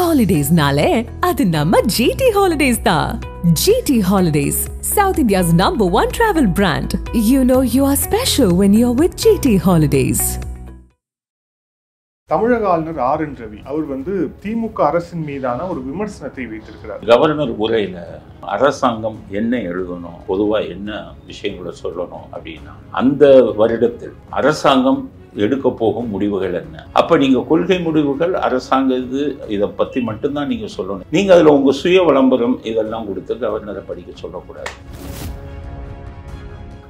ஹாலிடேஸ்னாலே அது நம்ம ஜிடி ஹாலிடேஸ் தான் GT holidays South India's number one travel brand you know you are special when you are with GT holidays தமிழக ஆளுநர் R N Ravi அவர் வந்து திமுக அரசின் மீதான ஒரு விமர்சனத்தை வைத்திருக்கிறார். கவர்னர் உரையில அரசாங்கம் என்ன எழுதணும் பொதுவா என்ன விஷயங்களை சொல்லணும் அப்படின்னா அந்த வருடத்தில் அரசாங்கம் எடுக்க போகும் முடிவுகள் என்ன? அப்ப நீங்க கொள்கை முடிவுகள் அரசாங்க இது இதை பத்தி மட்டும்தான் நீங்க சொல்லணும். நீங்க அதுல உங்க சுய விளம்பரம் இதெல்லாம் கொடுத்து கவர்னரை படிக்க சொல்லக்கூடாது.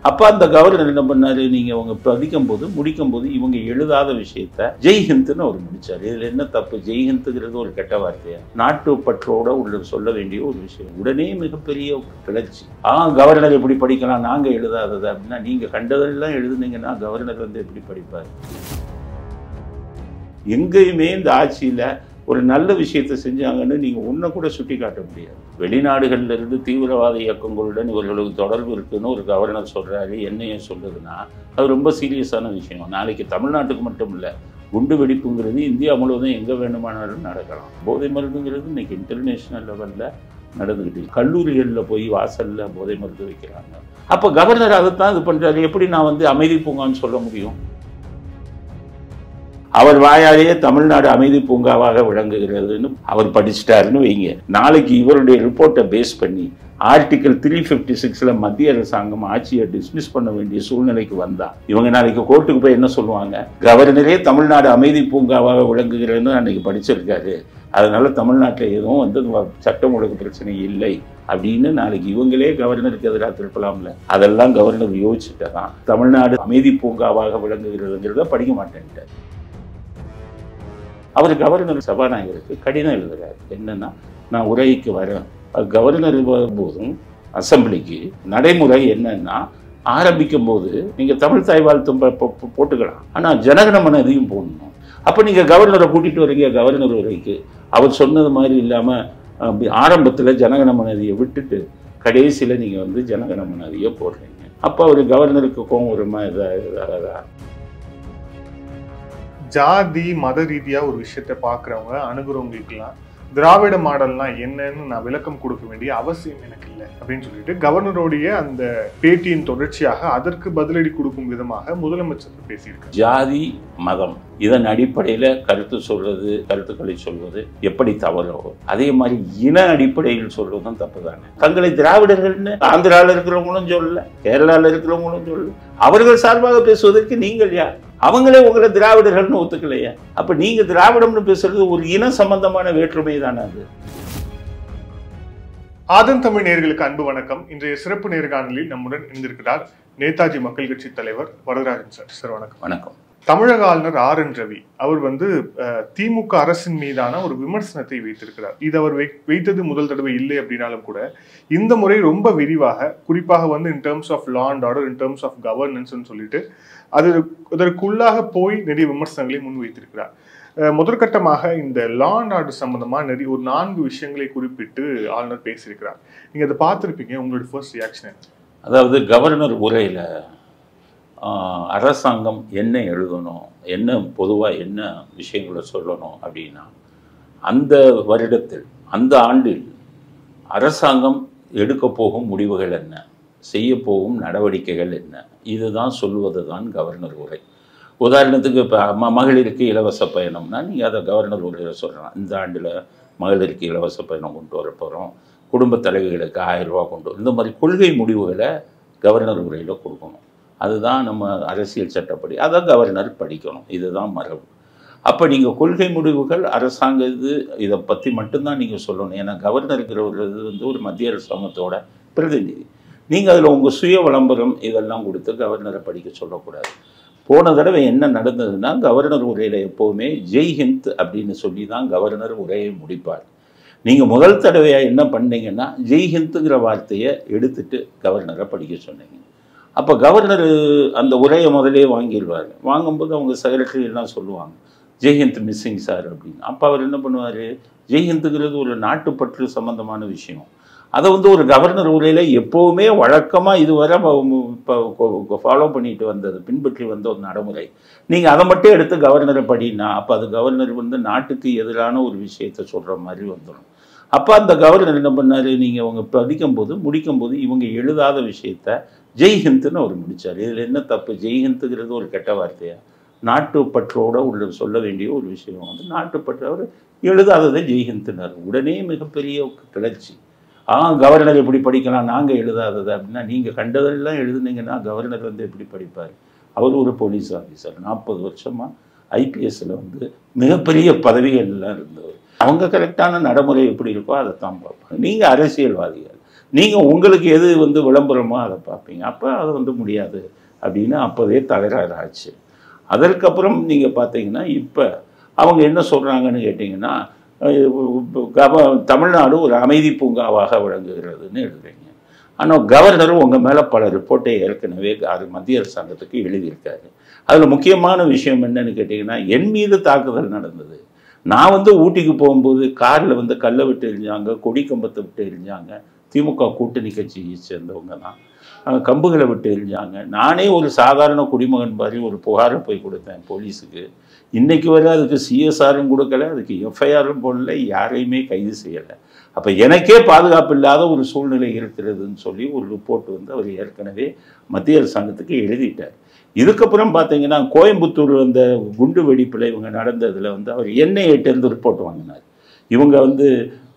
அப்ப அந்த கவர்னர் என்ன பண்ணாரு? நீங்க அவங்க படிக்கும் போது முடிக்கும் போது இவங்க எழுதாத விஷயத்த ஜெய்ஹிந்த்னு அவர் முடிச்சாரு. இதுல என்ன தப்பு? ஜெய்ஹிந்த்ங்கிறது ஒரு கெட்ட வார்த்தையா? நாட்டு பற்றோட உள்ள சொல்ல வேண்டிய ஒரு விஷயம். உடனே மிகப்பெரிய ஒரு கிளர்ச்சி. ஆ கவர்னர் எப்படி படிக்கலாம்? நாங்க எழுதாதது அப்படின்னா நீங்க கண்டதெல்லாம் எழுதுனீங்கன்னா கவர்னர் வந்து எப்படி படிப்பார்? எங்கேயுமே இந்த ஆட்சியில ஒரு நல்ல விஷயத்தை செஞ்சாங்கன்னு நீங்கள் ஒன்றை கூட சுட்டி காட்ட முடியாது. வெளிநாடுகளில் இருந்து தீவிரவாத இயக்கங்களுடன் இவர்களுக்கு தொடர்பு இருக்குன்னு ஒரு கவர்னர் சொல்கிறாரு என்னையும் சொல்லுதுன்னா அது ரொம்ப சீரியஸான விஷயம். நாளைக்கு தமிழ்நாட்டுக்கு மட்டும் இல்லை குண்டு வெடிப்புங்கிறது இந்தியா முழுவதும் எங்கே வேணுமானாலும் நடக்கலாம். போதை மருந்துங்கிறது இன்றைக்கி இன்டர்நேஷ்னல் லெவலில் நடந்துக்கிட்டு கல்லூரிகளில் போய் வாசலில் போதை மருந்து வைக்கிறாங்க. அப்போ கவர்னர் அதைத்தான் இது பண்ணுறாரு எப்படி நான் வந்து அமைதி பூங்கான்னு சொல்ல முடியும்? அவர் வாயாலேயே தமிழ்நாடு அமைதி பூங்காவாக விளங்குகிறதுன்னு அவர் படிச்சிட்டாருன்னு வைங்க. நாளைக்கு இவருடைய ரிப்போர்ட்டை பேஸ் பண்ணி ஆர்டிகல் த்ரீ ஃபிஃப்டி சிக்ஸில் மத்திய அரசாங்கம் ஆட்சியை டிஸ்மிஸ் பண்ண வேண்டிய சூழ்நிலைக்கு வந்தா இவங்க நாளைக்கு கோர்ட்டுக்கு போய் என்ன சொல்லுவாங்க? கவர்னரே தமிழ்நாடு அமைதி பூங்காவாக விளங்குகிறதுன்னு அன்னைக்கு படிச்சிருக்காரு. அதனால தமிழ்நாட்டில் எதுவும் வந்து சட்டம் ஒழுங்கு பிரச்சனை இல்லை அப்படின்னு நாளைக்கு இவங்களே கவர்னருக்கு எதிராக திருப்பலாம்ல. அதெல்லாம் கவர்னர் யோசிச்சுட்டு தான் தமிழ்நாடு அமைதி பூங்காவாக விளங்குகிறதுங்கிறத படிக்க மாட்டேன்ட்டு அவர் கவர்னர் சபாநாயகருக்கு கடிதம் எழுதுகிறார் என்னன்னா நான் உரைக்கு வரேன். கவர்னர் வரும்போதும் அசம்பிளிக்கு நடைமுறை என்னன்னா ஆரம்பிக்கும் போது நீங்க தமிழ் தாய் வாழ்த்து போட்டுக்கலாம். ஆனா ஜனகணமன இதையும் போடணும். அப்ப நீங்க கவர்னரை கூட்டிட்டு வரீங்க கவர்னர் உரைக்கு. அவர் சொன்னது மாதிரி இல்லாம அப்படி ஆரம்பத்துல ஜனகணமனதியை விட்டுட்டு கடைசியில நீங்க வந்து ஜனகணமனதியை போடுறீங்க. அப்போ அவர் கவர்னருக்கு கோவம் வருமா இதாக ஜாதி மத ரீதியாக ஒரு விஷயத்த பார்க்குறவங்க அணுகுறவங்களுக்குலாம் திராவிட மாடல்னா என்னன்னு நான் விளக்கம் கொடுக்க வேண்டிய அவசியம் எனக்கு இல்லை அப்படின்னு சொல்லிட்டு கவர்னருடைய அந்த பேட்டியின் தொடர்ச்சியாக அதற்கு பதிலடி கொடுக்கும் விதமாக முதலமைச்சர் பேசியிருக்காரு. ஜாதி மதம் இதன் அடிப்படையில் கருத்து சொல்றது கருத்துக்களை சொல்வது எப்படி தவறோ அதே மாதிரி இன அடிப்படையில் சொல்வதும் தப்பு தானே தங்களை திராவிடர்கள்னு ஆந்திராவில் இருக்கிறவங்களும் சொல்லல கேரளாவில் இருக்கிறவங்களும் சொல்லல. அவர்கள் சார்பாக பேசுவதற்கு நீங்கள் யார்? அவங்களே உங்களை திராவிடர்கள்னு ஒத்துக்கலையா. அப்ப நீங்க திராவிடம்னு பேசுறது ஒரு இன சம்பந்தமான வேற்றுமை தானே அது? ஆதன் தமிழ் நேயர்களுக்கு அன்பு வணக்கம். இன்றைய சிறப்பு நேர்காணலில் நம்முடன் இணைந்திருக்கிறார் நேதாஜி மக்கள் கட்சி தலைவர் வரதராஜன் சார். சார் வணக்கம். வணக்கம். தமிழக ஆளுநர் ஆர் என் ரவி அவர் வந்து திமுக அரசின் மீதான ஒரு விமர்சனத்தை வைத்திருக்கிறார். இது அவர் வை- வைத்தது முதல் தடவை இல்லை அப்படின்னாலும் கூட இந்த முறை ரொம்ப விரிவாக குறிப்பாக வந்து in terms of law and order in terms of governance சொல்லிட்டு அது அதற்குள்ளாக போய் நிறைய விமர்சனங்களை முன்வைத்திருக்கிறார். முதற்கட்டமாக இந்த லா அண்ட் ஆர்டர் சம்பந்தமாக நிறைய ஒரு நான்கு விஷயங்களை குறிப்பிட்டு ஆளுநர் பேசியிருக்கிறார். நீங்கள் அதை பார்த்துருப்பீங்க. உங்களோட ஃபர்ஸ்ட் ரியாக்ஷன் என்ன? அதாவது கவர்னர் உரையில் அரசாங்கம் என்ன எழுதணும் என்ன பொதுவாக என்ன விஷயங்களை சொல்லணும் அப்படின்னா அந்த வருடத்தில் அந்த ஆண்டில் அரசாங்கம் எடுக்க போகும் முடிவுகள் என்ன செய்ய போகும் நடவடிக்கைகள் என்ன இதுதான் சொல்லுவது தான் கவர்னர் உரை. உதாரணத்துக்கு இப்போ ம மகளிருக்கு இலவச பயணம்னா நீங்கள் அதை கவர்னர் உரையில் சொல்லலாம். இந்த ஆண்டில் மகளிருக்கு இலவச பயணம் கொண்டு வர போகிறோம் குடும்ப தலைவிகளுக்கு ஆயிரரூபா கொண்டு இந்த மாதிரி கொள்கை முடிவுகளை கவர்னர் உரையில் கொடுக்கணும். அதுதான் நம்ம அரசியல் சட்டப்படி. அதை கவர்னர் படிக்கணும். இதுதான் மரபு. அப்போ நீங்கள் கொள்கை முடிவுகள் அரசாங்க இது இதை பற்றி மட்டும்தான் நீங்கள் சொல்லணும். ஏன்னா கவர்னருங்கிற ஒரு இது வந்து ஒரு மத்திய அரசாங்கத்தோட பிரதிநிதி. நீங்கள் அதில் உங்கள் சுய விளம்பரம் இதெல்லாம் கொடுத்து கவர்னரை படிக்க சொல்லக்கூடாது. போன தடவை என்ன நடந்ததுன்னா கவர்னர் உரையில் எப்போவுமே ஜெய் ஹிந்த் அப்படின்னு சொல்லி தான் கவர்னர் உரையை முடிப்பார். நீங்கள் முதல் தடவையாக என்ன பண்ணீங்கன்னா ஜெய் ஹிந்துங்கிற வார்த்தையை எடுத்துட்டு கவர்னரை படிக்க சொன்னீங்க. அப்போ கவர்னர் அந்த உரையை முதலே வாங்கிடுவார் வாங்கும்போது அவங்க செக்ரட்டரி எல்லாம் சொல்லுவாங்க ஜெய்ஹிந்த் மிஸ்ஸிங் சார் அப்படின்னு. அப்போ அவர் என்ன பண்ணுவார்? ஜெய்ஹிந்துங்கிறது ஒரு நாட்டுப்பற்று சம்மந்தமான விஷயம். அதை வந்து ஒரு கவர்னர் உரையில் எப்போவுமே வழக்கமாக இதுவரை இப்போ ஃபாலோ பண்ணிட்டு வந்தது பின்பற்றி வந்த ஒரு நடைமுறை. நீங்கள் அதை மட்டும் எடுத்து கவர்னரை படினா அப்போ அது கவர்னர் வந்து நாட்டுக்கு எதிரான ஒரு விஷயத்தை சொல்கிற மாதிரி வந்துடும் அப்போ அந்த கவர்னர் என்ன பண்ணார்? நீங்கள் அவங்க படிக்கும்போது முடிக்கும்போது இவங்க எழுதாத விஷயத்த ஜெய்ஹிந்த்னு அவர் முடித்தார் இதில் என்ன தப்பு? ஜெய்ஹிந்துங்கிறது ஒரு கெட்ட வார்த்தையா? நாட்டுப்பற்றோடு உள்ள சொல்ல வேண்டிய ஒரு விஷயம் வந்து நாட்டுப்பற்று அவர் எழுதாததை ஜெய்ஹிந்துனார் உடனே மிகப்பெரிய கிளர்ச்சி. ஆ கவர்னர் எப்படி படிக்கலாம்? நாங்கள் எழுதாதது அப்படின்னா நீங்கள் கண்டதெல்லாம் எழுதுனீங்கன்னா கவர்னர் வந்து எப்படி படிப்பார்? அவர் ஒரு போலீஸ் ஆஃபீஸர் நாற்பது வருஷமாக ஐபிஎஸ்சில் வந்து மிகப்பெரிய பதவிகள்லாம் இருந்தவர். அவங்க கரெக்டான நடைமுறை எப்படி இருக்கோ அதை தான் பார்ப்பாங்க. நீங்கள் அரசியல்வாதிகள். நீங்கள் உங்களுக்கு எது வந்து விளம்பரமோ அதை பார்ப்பீங்க. அப்போ அது வந்து முடியாது அப்படின்னு அப்போவே தகராறு ஆச்சு. அதற்கப்புறம் நீங்கள் பார்த்தீங்கன்னா இப்போ அவங்க என்ன சொல்கிறாங்கன்னு கேட்டிங்கன்னா கவ தமிழ்நாடு ஒரு அமைதி பூங்காவாக விளங்குகிறதுன்னு எழுதுறீங்க. ஆனால் கவர்னரும் உங்கள் மேலே பல ரிப்போர்ட்டை ஏற்கனவே அது மத்திய அரசாங்கத்துக்கு எழுதியிருக்காரு. அதில் முக்கியமான விஷயம் என்னன்னு கேட்டிங்கன்னா என் மீது தாக்குதல் நடந்தது. நான் வந்து ஊட்டிக்கு போகும்போது காரில் வந்து கல்லை விட்டு எரிஞ்சாங்க கொடி கம்பத்தை விட்டு எரிஞ்சாங்க. திமுக கூட்டணி கட்சியை சேர்ந்தவங்க தான். கம்புகளை விட்டு எரிஞ்சாங்க. நானே ஒரு சாதாரண குடிமகன் மாதிரி ஒரு புகாரை போய் கொடுத்தேன் போலீஸுக்கு. இன்றைக்கு வரை அதுக்கு சிஎஸ்ஆரும் கொடுக்கல அதுக்கு எஃப்ஐஆரும் போடல யாரையுமே கைது செய்யலை. அப்போ எனக்கே பாதுகாப்பு இல்லாத ஒரு சூழ்நிலை இருக்கிறதுன்னு சொல்லி ஒரு ரிப்போர்ட் வந்து அவர் ஏற்கனவே மத்திய அரசாங்கத்துக்கு எழுதிட்டார். இதுக்கப்புறம் பார்த்தீங்கன்னா கோயம்புத்தூர் அந்த குண்டு வெடிப்பில் இவங்க நடந்ததில் வந்து அவர் என்ஐஏட்டேருந்து ரிப்போர்ட் வாங்கினார். இவங்க வந்து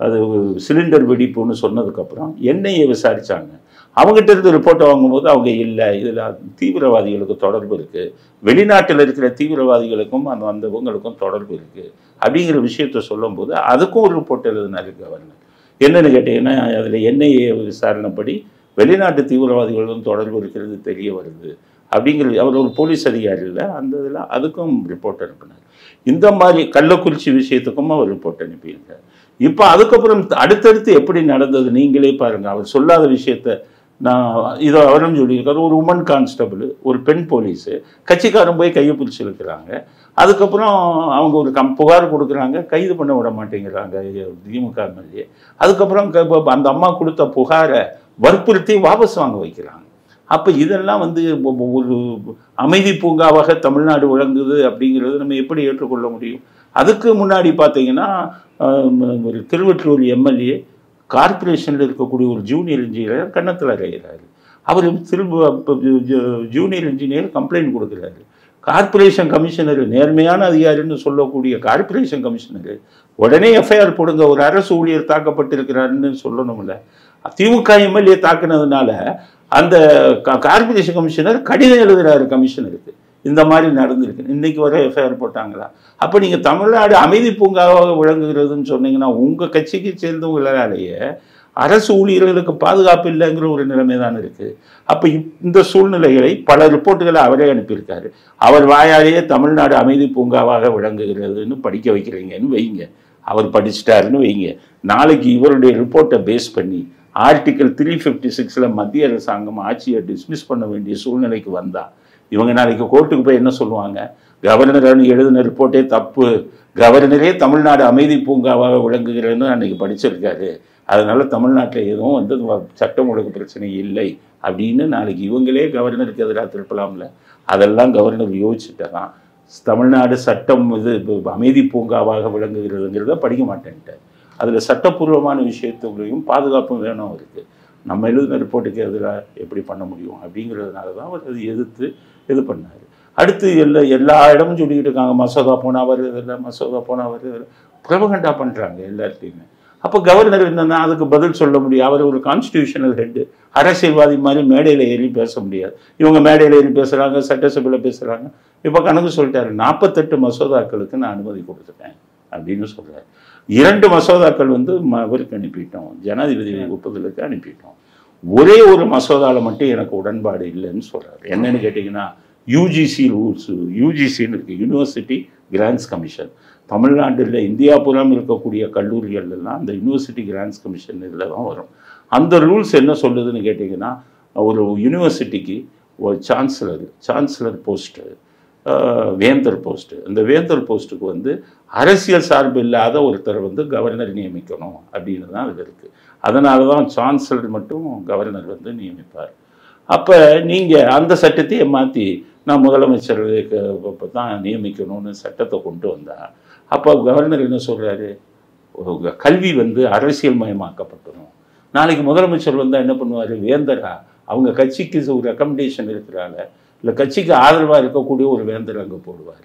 அது சிலிண்டர் வெடிப்புன்னு சொன்னதுக்கப்புறம் என்ஐஏ விசாரித்தாங்க அவங்ககிட்ட இருந்து ரிப்போர்ட்டை வாங்கும்போது அவங்க இல்லை இதில் தீவிரவாதிகளுக்கு தொடர்பு இருக்குது வெளிநாட்டில் இருக்கிற தீவிரவாதிகளுக்கும் அந்த வந்தவங்களுக்கும் தொடர்பு இருக்குது அப்படிங்கிற விஷயத்த சொல்லும்போது அதுக்கும் ஒரு ரிப்போர்ட் எழுதினார் கவர்னர். என்னென்னு கேட்டிங்கன்னா அதில் என்ஐஏ விசாரணைப்படி வெளிநாட்டு தீவிரவாதிகளுக்கும் தொடர்பு இருக்கிறது தெரிய வருது. அப்படிங்கிறது அவர் ஒரு போலீஸ் அதிகாரி இல்லை அந்த இதில் அதுக்கும் ரிப்போர்ட் அனுப்பினார். இந்த மாதிரி கள்ளக்குறிச்சி விஷயத்துக்கும் அவர் ரிப்போர்ட் அனுப்பியிருக்கார். இப்போ அதுக்கப்புறம் அடுத்தடுத்து எப்படி நடந்தது நீங்களே பாருங்கள் அவர் சொல்லாத விஷயத்த நான் இதை அவரும் சொல்லியிருக்காரு. ஒரு உமன் கான்ஸ்டபிள் ஒரு பெண் போலீஸு கட்சிக்காரன் போய் கையை பிடிச்சிருக்கிறாங்க அதுக்கப்புறம் அவங்க ஒரு கம் புகார் கொடுக்குறாங்க. கைது பண்ண விட மாட்டேங்கிறாங்க திமுக எம்எல்ஏ அதுக்கப்புறம் அந்த அம்மா கொடுத்த புகாரை வற்புறுத்தி வாபஸ் வாங்க வைக்கிறாங்க. அப்போ இதெல்லாம் வந்து ஒரு அமைதி பூங்காவாக தமிழ்நாடு விளங்குது அப்படிங்கிறது நம்ம எப்படி ஏற்றுக்கொள்ள முடியும்? அதுக்கு முன்னாடி பார்த்தீங்கன்னா ஒரு திருவற்றூர் எம்எல்ஏ கார்பரேஷனில் இருக்கக்கூடிய ஒரு ஜூனியர் இன்ஜினியர் கன்னத்தில் அறையிறாரு. அவர் திரும்ப ஜூனியர் இன்ஜினியர் கம்ப்ளைண்ட் கொடுக்குறாரு. கார்பரேஷன் கமிஷனர் நேர்மையான அதிகாரின்னு சொல்லக்கூடிய கார்பரேஷன் கமிஷனர் உடனே எஃப்ஐஆர் போடுங்க ஒரு அரசு ஊழியர் தாக்கப்பட்டிருக்கிறாருன்னு சொல்லணும்ல. திமுக எம்எல்ஏ தாக்குனதுனால அந்த கார்பரேஷன் கார்ப்பரேஷன் கமிஷனர் கடிதம் எழுதுறாரு கமிஷனருக்கு இந்த மாதிரி நடந்திருக்கு. இன்னைக்கு வர எஃப்ஐஆர் போட்டாங்களா? அப்போ நீங்கள் தமிழ்நாடு அமைதி பூங்காவாக விளங்குகிறதுன்னு சொன்னீங்கன்னா உங்கள் கட்சிக்கு சேர்ந்தவங்களாலேயே அரசு ஊழியர்களுக்கு பாதுகாப்பு இல்லைங்கிற ஒரு நிலைமை தான் இருக்குது அப்போ இந்த சூழ்நிலைகளை பல ரிப்போர்ட்டுகளை அவரே அனுப்பியிருக்காரு. அவர் வாயாலேயே தமிழ்நாடு அமைதி பூங்காவாக விளங்குகிறதுன்னு படிக்க வைக்கிறீங்கன்னு வைங்க. அவர் படிச்சிட்டாருன்னு வைங்க. நாளைக்கு இவருடைய ரிப்போர்ட்டை பேஸ் பண்ணி ஆர்டிகல் த்ரீ ஃபிஃப்டி சிக்ஸில் மத்திய அரசாங்கம் ஆட்சியை டிஸ்மிஸ் பண்ண வேண்டிய சூழ்நிலைக்கு வந்தால் இவங்க நாளைக்கு கோர்ட்டுக்கு போய் என்ன சொல்லுவாங்க? கவர்னர் எழுதின ரிப்போர்ட்டே தப்பு. கவர்னரே தமிழ்நாடு அமைதி பூங்காவாக விளங்குகிறேன்னு அன்றைக்கி படிச்சிருக்காரு. அதனால் தமிழ்நாட்டில் எதுவும் வந்து சட்டம் ஒழுங்கு பிரச்சனை இல்லை அப்படின்னு நாளைக்கு இவங்களே கவர்னருக்கு எதிராக திருப்பலாம்ல. அதெல்லாம் கவர்னர் யோசிச்சுட்டதான் தமிழ்நாடு சட்டம் இது அமைதி பூங்காவாக விளங்குகிறதுங்கிறத படிக்க மாட்டேன்ட்டு அதில் சட்டப்பூர்வமான விஷயத்துலையும் பாதுகாப்பும் வேணும் இருக்குது நம்ம எழுதின ரிப்போர்ட்டுக்கு எதிராக எப்படி பண்ண முடியும்? அப்படிங்கிறதுனால தான் அவர் அதை எதிர்த்து இது பண்ணார். அடுத்து எல்லா எல்லா இடமும் சொல்லிக்கிட்டு இருக்காங்க மசோதா போனால் வருது இல்லை மசோதா போனால் வருது பிரபகண்டா பண்ணுறாங்க எல்லாத்தையுமே அப்போ கவர்னர் என்னன்னா அதுக்கு பதில் சொல்ல முடியும் அவர் ஒரு கான்ஸ்டியூஷனல் ஹெட்டு அரசியல்வாதி மாதிரி மேடையில் ஏறி பேச முடியாது. இவங்க மேடையில் ஏறி பேசுகிறாங்க சட்டசபையில் பேசுகிறாங்க இப்போ கணக்கு சொல்லிட்டாரு நாற்பத்தெட்டு மசோதாக்களுக்கு நான் அனுமதி கொடுத்துட்டேன் அப்படின்னு சொல்கிறார் இரண்டு மசோதாக்கள் வந்து ம- அவருக்கு அனுப்பிட்டோம். ஜனாதிபதி ஒப்புதலுக்கு அனுப்பிட்டோம். ஒரே ஒரு மசோதாவில் மட்டும் எனக்கு உடன்பாடு இல்லைன்னு சொல்கிறார் என்னன்னு கேட்டிங்கன்னா யூஜிசி ரூல்ஸ் யூஜிசின்னு இருக்குது யூனிவர்சிட்டி கிராண்ட்ஸ் கமிஷன் தமிழ்நாட்டில் இந்தியா புறம் இருக்கக்கூடிய கல்லூரிகள்லாம் அந்த யூனிவர்சிட்டி கிராண்ட்ஸ் கமிஷன் இதில் தான் வரும். அந்த ரூல்ஸ் என்ன சொல்லுதுன்னு கேட்டிங்கன்னா ஒரு யூனிவர்சிட்டிக்கு ஒரு சான்சலர் சான்சலர் போஸ்ட்டு வேந்தர் போஸ்ட்டு அந்த வேந்தர் போஸ்ட்டுக்கு வந்து அரசியல் சார்பு இல்லாத ஒருத்தர் வந்து கவர்னர் நியமிக்கணும் அப்படின்னு தான் அது இருக்குது அதனால தான் சான்சலர் மட்டும் கவர்னர் வந்து நியமிப்பார். அப்போ நீங்கள் அந்த சட்டத்தையே மாற்றி நான் முதலமைச்சருக்கு தான் நியமிக்கணும்னு சட்டத்தை கொண்டு வந்தா அப்போ கவர்னர் என்ன சொல்கிறாரு கல்வி வந்து அரசியல் மயமாக்கப்பட்டணும். நாளைக்கு முதலமைச்சர் வந்தால் என்ன பண்ணுவார்? வேந்தரா. அவங்க கட்சிக்கு ஒரு ரெக்கமெண்டேஷன் இருக்கிறாங்க. இல்லை கட்சிக்கு ஆதரவாக இருக்கக்கூடிய ஒரு வேந்தர் அங்கே போடுவார்.